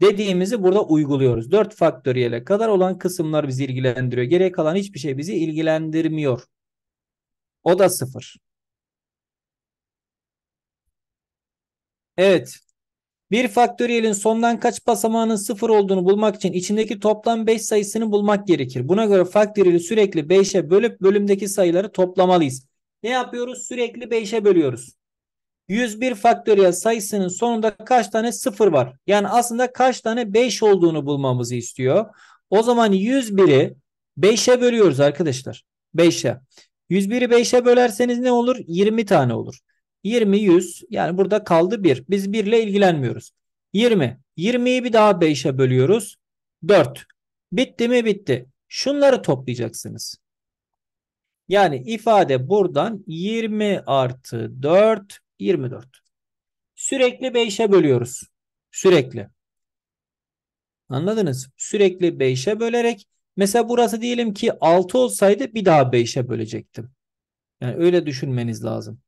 Dediğimizi burada uyguluyoruz. 4 faktöriyele kadar olan kısımlar bizi ilgilendiriyor. Geriye kalan hiçbir şey bizi ilgilendirmiyor. O da 0. Evet. Bir faktöriyelin sondan kaç basamağının sıfır olduğunu bulmak için içindeki toplam 5 sayısını bulmak gerekir. Buna göre faktöriyeli sürekli 5'e bölüp bölümdeki sayıları toplamalıyız. Ne yapıyoruz? Sürekli 5'e bölüyoruz. 101 faktöriyel sayısının sonunda kaç tane sıfır var? Yani aslında kaç tane 5 olduğunu bulmamızı istiyor. O zaman 101'i 5'e bölüyoruz arkadaşlar. 5'e. 101'i 5'e bölerseniz ne olur? 20 tane olur. 20, 100 yani burada kaldı 1. Biz 1 ile ilgilenmiyoruz. 20. 20'yi bir daha 5'e bölüyoruz. 4. Bitti mi? Bitti. Şunları toplayacaksınız. Yani ifade buradan 20 artı 4 24. Sürekli 5'e bölüyoruz. Sürekli. Anladınız? Sürekli 5'e bölerek mesela burası diyelim ki 6 olsaydı bir daha 5'e bölecektim. Yani öyle düşünmeniz lazım.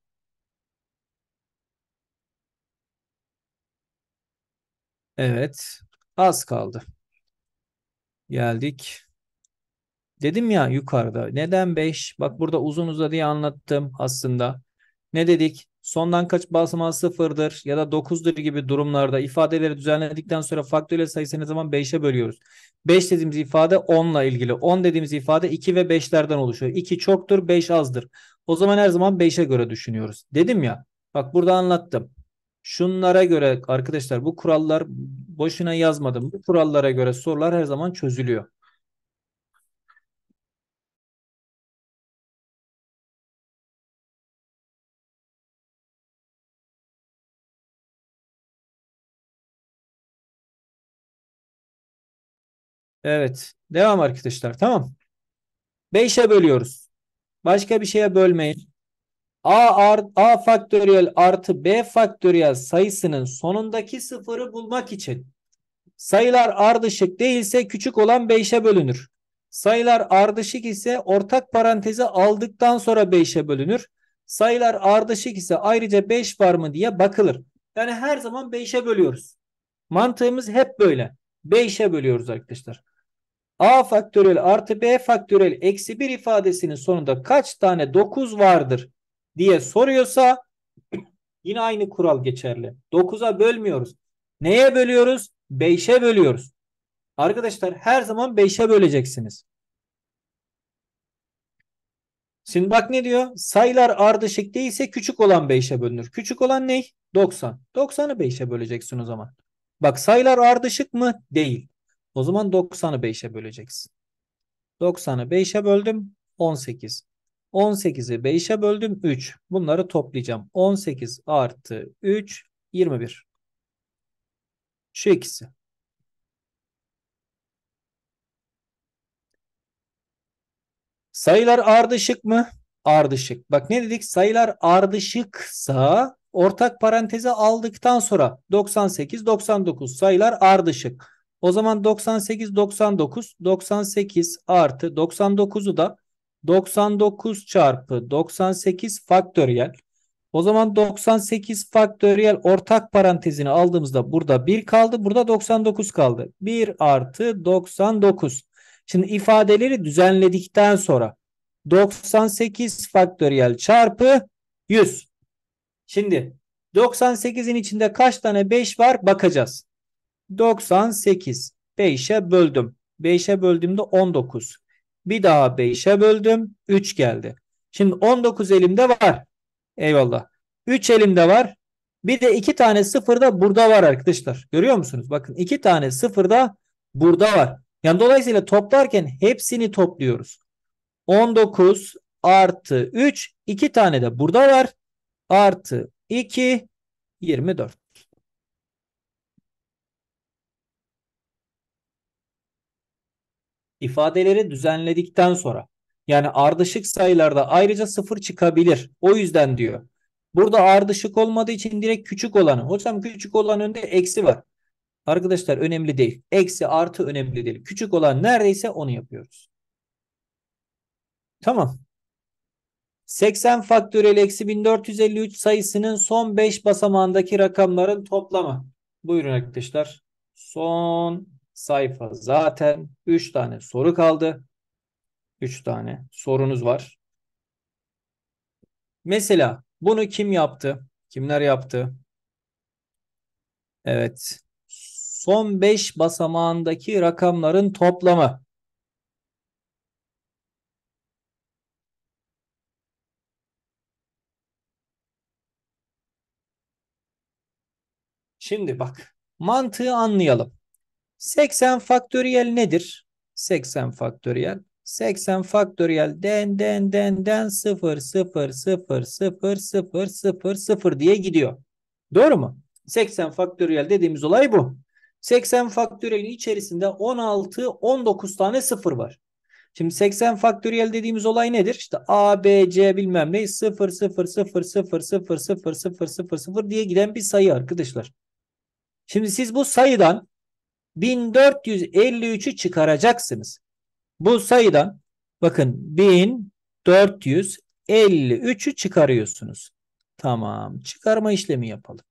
Evet. Az kaldı. Geldik. Dedim ya yukarıda. Neden 5? Bak burada uzun uzadıya anlattım aslında. Ne dedik? Sondan kaç basamağı sıfırdır ya da 9'dur gibi durumlarda ifadeleri düzenledikten sonra faktöriyel sayısı ne zaman 5'e bölüyoruz. 5 dediğimiz ifade 10 ile ilgili. 10 dediğimiz ifade 2 ve 5'lerden oluşuyor. 2 çoktur, 5 azdır. O zaman her zaman 5'e göre düşünüyoruz. Dedim ya. Bak burada anlattım. Şunlara göre arkadaşlar bu kurallar boşuna yazmadım. Bu kurallara göre sorular her zaman çözülüyor. Evet. Devam arkadaşlar. Tamam. 5'e bölüyoruz. Başka bir şeye bölmeyin. A, art, A faktöriyel artı B faktöriyel sayısının sonundaki sıfırı bulmak için sayılar ardışık değilse küçük olan 5'e bölünür. Sayılar ardışık ise ortak parantezi aldıktan sonra 5'e bölünür. Sayılar ardışık ise ayrıca 5 var mı diye bakılır. Yani her zaman 5'e bölüyoruz. Mantığımız hep böyle. 5'e bölüyoruz arkadaşlar. A faktöriyel artı B faktöriyel eksi 1 ifadesinin sonunda kaç tane 9 vardır diye soruyorsa yine aynı kural geçerli. 9'a bölmüyoruz. Neye bölüyoruz? 5'e bölüyoruz. Arkadaşlar her zaman 5'e böleceksiniz. Şimdi bak ne diyor? Sayılar ardışık değilse küçük olan 5'e bölünür. Küçük olan ne? 90. 90'ı 5'e böleceksin o zaman. Bak sayılar ardışık mı? Değil. O zaman 90'ı 5'e böleceksin. 90'ı 5'e böldüm. 18. 18'i 5'e böldüm 3. Bunları toplayacağım. 18 artı 3 21. Şu ikisi. Sayılar ardışık mı? Ardışık. Bak ne dedik? Sayılar ardışıksa ortak paranteze aldıktan sonra 98 99 sayılar ardışık. O zaman 98 99 98 artı 99'u da 99 çarpı 98 faktöriyel. O zaman 98 faktöriyel ortak parantezini aldığımızda burada 1 kaldı. Burada 99 kaldı. 1 artı 99. Şimdi ifadeleri düzenledikten sonra 98 faktöriyel çarpı 100. Şimdi 98'in içinde kaç tane 5 var bakacağız. 98 5'e böldüm. 5'e böldüğümde 19. Bir daha 5'e böldüm. 3 geldi. Şimdi 19 elimde var. Eyvallah. 3 elimde var. Bir de 2 tane 0 da burada var arkadaşlar. Görüyor musunuz? Bakın 2 tane 0 da burada var. Yani dolayısıyla toplarken hepsini topluyoruz. 19 artı 3 2 tane de burada var. Artı 2 24. ifadeleri düzenledikten sonra yani ardışık sayılarda ayrıca sıfır çıkabilir. O yüzden diyor. Burada ardışık olmadığı için direkt küçük olanı. Hocam küçük olan önünde eksi var. Arkadaşlar önemli değil. Eksi artı önemli değil. Küçük olan neredeyse onu yapıyoruz. Tamam. 80 faktöriyel eksi 1453 sayısının son 5 basamağındaki rakamların toplamı. Buyurun arkadaşlar. Son sayfa zaten 3 tane soru kaldı. 3 tane sorunuz var. Mesela bunu kim yaptı? Kimler yaptı? Evet. Son 5 basamağındaki rakamların toplamı. Şimdi bak mantığı anlayalım. 80 faktöriyel nedir? 80 faktöriyel. 80 faktöriyel den den den den 0 0 0 0 0 0 0 diye gidiyor. Doğru mu? 80 faktöriyel dediğimiz olay bu. 80 faktöriyelin içerisinde 16 19 tane 0 var. Şimdi 80 faktöriyel dediğimiz olay nedir? İşte A, B, C bilmem ne 0 0 0 0 0 0 0 0 0 diye giden bir sayı arkadaşlar. Şimdi siz bu sayıdan 1453'ü çıkaracaksınız. Bu sayıdan bakın 1453'ü çıkarıyorsunuz. Tamam. Çıkarma işlemi yapalım.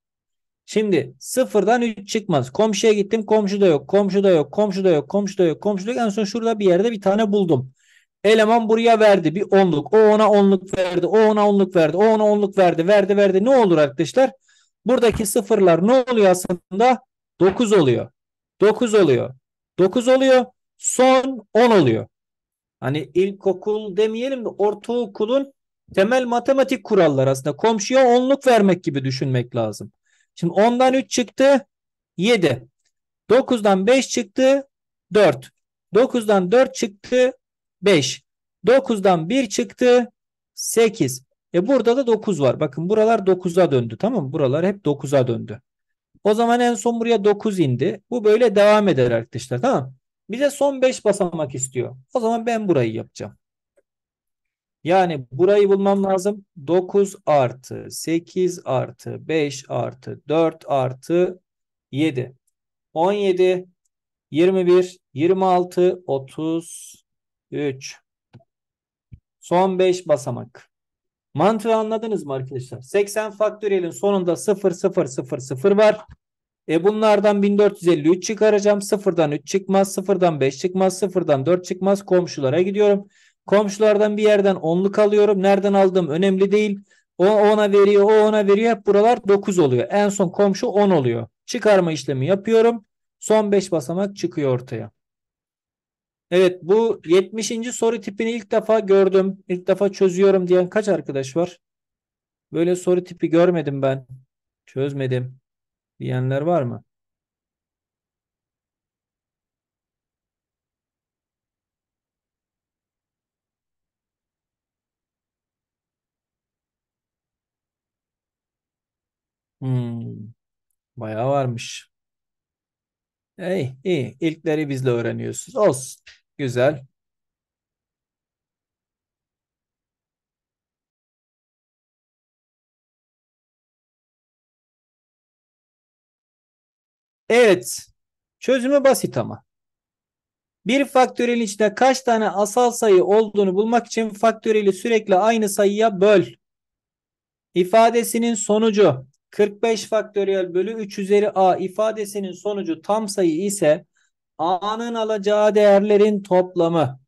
Şimdi sıfırdan 3 çıkmaz. Komşuya gittim. Komşu da yok. Komşu da yok. Komşu da yok. Komşu da yok. Komşu da yok. En son şurada bir yerde bir tane buldum. Eleman buraya verdi bir onluk. O ona onluk verdi. O ona onluk verdi. O ona onluk verdi. Verdi verdi. Ne olur arkadaşlar? Buradaki sıfırlar ne oluyor aslında? 9 oluyor. 9 oluyor. 9 oluyor. Son 10 oluyor. Hani ilkokul demeyelim de ortaokulun temel matematik kuralları aslında. Komşuya onluk vermek gibi düşünmek lazım. Şimdi 10'dan 3 çıktı 7. 9'dan 5 çıktı 4. 9'dan 4 çıktı 5. 9'dan 1 çıktı 8. E burada da 9 var. Bakın buralar 9'a döndü tamam mı? Buralar hep 9'a döndü. O zaman en son buraya 9 indi. Bu böyle devam eder arkadaşlar tamam Bize son 5 basamak istiyor. O zaman ben burayı yapacağım. Yani burayı bulmam lazım. 9 artı 8 artı 5 artı 4 artı 7. 17, 21, 26, 33. Son 5 basamak. Mantığı anladınız mı arkadaşlar? 80 faktöriyelin sonunda 0 0 0 0 var. E bunlardan 1453 çıkaracağım. 0'dan 3 çıkmaz. 0'dan 5 çıkmaz. 0'dan 4 çıkmaz. Komşulara gidiyorum. Komşulardan bir yerden onluk alıyorum. Nereden aldığım önemli değil. O ona veriyor, o ona veriyor. Hep buralar 9 oluyor. En son komşu 10 oluyor. Çıkarma işlemi yapıyorum. Son 5 basamak çıkıyor ortaya. Evet bu 70. soru tipini ilk defa gördüm. İlk defa çözüyorum diyen kaç arkadaş var? Böyle soru tipi görmedim ben. Çözmedim diyenler var mı? Hmm, bayağı varmış. İyi, iyi. İlkleri bizle öğreniyorsunuz. Olsun. Güzel. Evet. Çözümü basit ama. Bir faktöriyelin içinde kaç tane asal sayı olduğunu bulmak için faktöriyeli sürekli aynı sayıya böl. İfadesinin sonucu 45 faktöriyel bölü 3 üzeri a ifadesinin sonucu tam sayı ise a'nın alacağı değerlerin toplamı.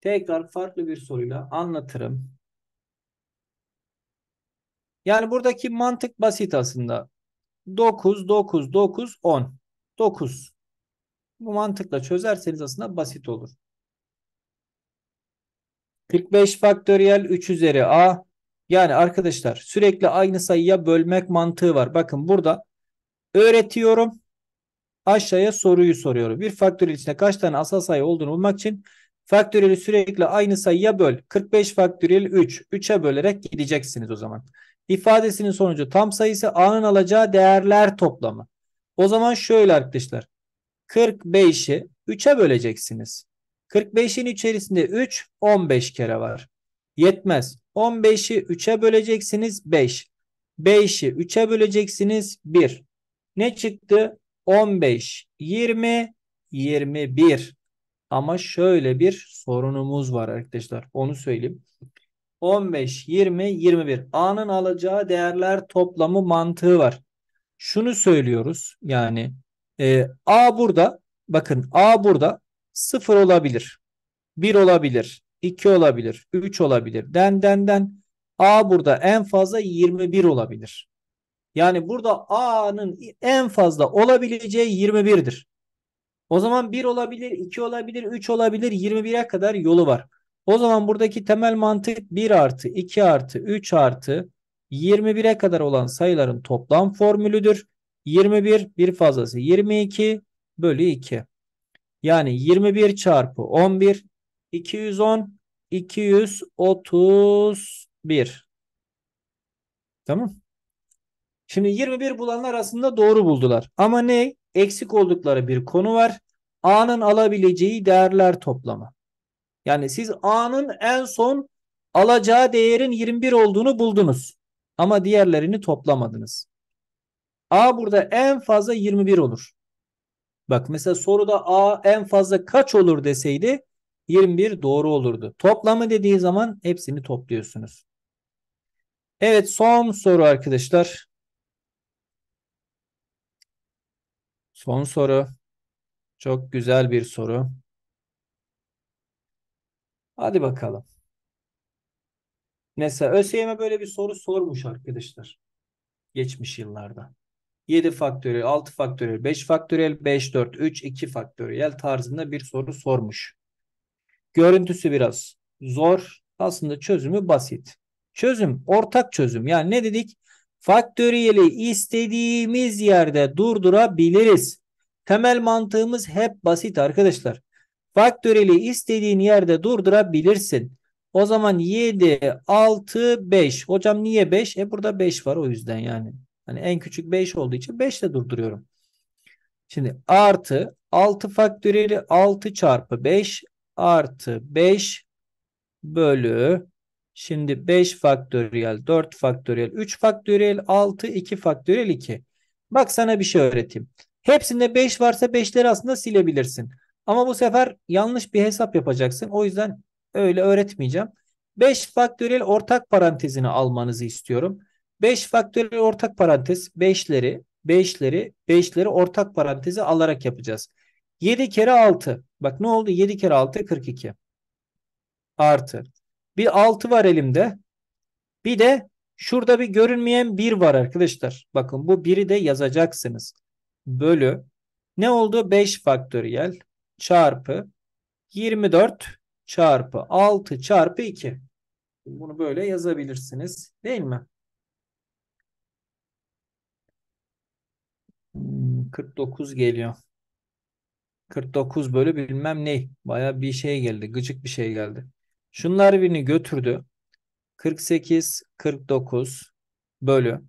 Tekrar farklı bir soruyla anlatırım. Yani buradaki mantık basit aslında. 9, 9, 9, 10. 9. Bu mantıkla çözerseniz aslında basit olur. 45 faktöriyel 3 üzeri a. Yani arkadaşlar sürekli aynı sayıya bölmek mantığı var. Bakın burada öğretiyorum. Aşağıya soruyu soruyorum. Bir faktöriyel içinde kaç tane asal sayı olduğunu bulmak için faktöriyeli sürekli aynı sayıya böl. 45 faktöriyel 3. 3'e bölerek gideceksiniz o zaman. İfadesinin sonucu tam sayısı A'nın alacağı değerler toplamı. O zaman şöyle arkadaşlar. 45'i 3'e böleceksiniz. 45'in içerisinde 3 15 kere var. Yetmez. 15'i 3'e böleceksiniz 5. 5'i 3'e böleceksiniz 1. Ne çıktı? 15, 20, 21. Ama şöyle bir sorunumuz var arkadaşlar. Onu söyleyeyim. 15, 20, 21. A'nın alacağı değerler toplamı mantığı var. Şunu söylüyoruz. Yani e, A burada bakın A burada 0 olabilir. 1 olabilir. 2 olabilir. 3 olabilir. Den den den. A burada en fazla 21 olabilir. Yani burada A'nın en fazla olabileceği 21'dir. O zaman 1 olabilir, 2 olabilir, 3 olabilir, 21'e kadar yolu var. O zaman buradaki temel mantık 1 artı, 2 artı, 3 artı 21'e kadar olan sayıların toplam formülüdür. 21 bir fazlası 22 bölü 2. Yani 21 çarpı 11 210 231. Tamam. Şimdi 21 bulanlar arasında doğru buldular. Ama ne? Eksik oldukları bir konu var. A'nın alabileceği değerler toplamı. Yani siz A'nın en son alacağı değerin 21 olduğunu buldunuz. Ama diğerlerini toplamadınız. A burada en fazla 21 olur. Bak mesela soruda A en fazla kaç olur deseydi 21 doğru olurdu. Toplamı dediği zaman hepsini topluyorsunuz. Evet son soru arkadaşlar. Son soru. Çok güzel bir soru. Hadi bakalım. Mesela ÖSYM böyle bir soru sormuş arkadaşlar. Geçmiş yıllarda. 7 faktöriyel, 6 faktöriyel, 5 faktöriyel, 5, 4, 3, 2 faktöriyel tarzında bir soru sormuş. Görüntüsü biraz zor. Aslında çözümü basit. Çözüm ortak çözüm. Yani ne dedik? Faktöriyeli istediğimiz yerde durdurabiliriz. Temel mantığımız hep basit arkadaşlar. Faktöriyeli istediğin yerde durdurabilirsin. O zaman 7, 6, 5. Hocam niye 5? E burada 5 var o yüzden yani. Hani en küçük 5 olduğu için 5 ile durduruyorum. Şimdi artı 6 faktöriyeli 6 çarpı 5 artı 5 bölü şimdi 5 faktöriyel 4 faktöriyel 3 faktöriyel 6 2 faktöriyel 2. Bak sana bir şey öğreteyim. Hepsinde 5 varsa 5'leri aslında silebilirsin. Ama bu sefer yanlış bir hesap yapacaksın. O yüzden öyle öğretmeyeceğim. 5 faktöriyel ortak parantezini almanızı istiyorum. 5 faktöriyel ortak parantez 5'leri 5'leri 5'leri ortak parantezi alarak yapacağız. 7 kere 6. Bak ne oldu? 7 kere 6 42. Artı. Bir 6 var elimde. Bir de şurada bir görünmeyen 1 var arkadaşlar. Bakın bu 1'i de yazacaksınız. Bölü. Ne oldu? 5 faktöriyel çarpı 24 çarpı 6 çarpı 2. Bunu böyle yazabilirsiniz. Değil mi? 49 hmm, geliyor. 49 bölü bilmem ne. Baya bir şey geldi. Gıcık bir şey geldi. Şunlar birini götürdü. 48, 49 bölü.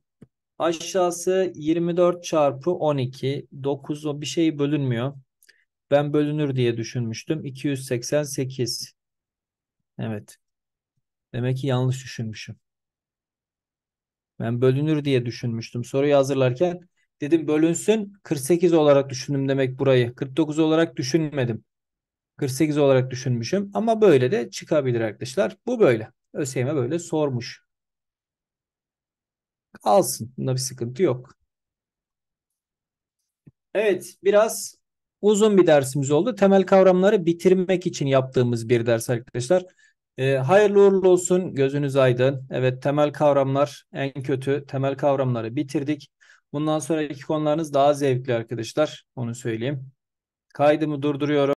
Aşağısı 24 çarpı 12. 9 o bir şey bölünmüyor. Ben bölünür diye düşünmüştüm. 288. Evet. Demek ki yanlış düşünmüşüm. Ben bölünür diye düşünmüştüm. Soruyu hazırlarken dedim bölünsün 48 olarak düşündüm demek burayı. 49 olarak düşünmedim. 48 olarak düşünmüşüm ama böyle de çıkabilir arkadaşlar. Bu böyle. ÖSYM böyle sormuş. Alsın. Bunda bir sıkıntı yok. Evet biraz uzun bir dersimiz oldu. Temel kavramları bitirmek için yaptığımız bir ders arkadaşlar. E, hayırlı uğurlu olsun. Gözünüz aydın. Evet temel kavramlar en kötü. Temel kavramları bitirdik. Bundan sonraki konularınız daha zevkli arkadaşlar. Onu söyleyeyim. Kaydımı durduruyorum.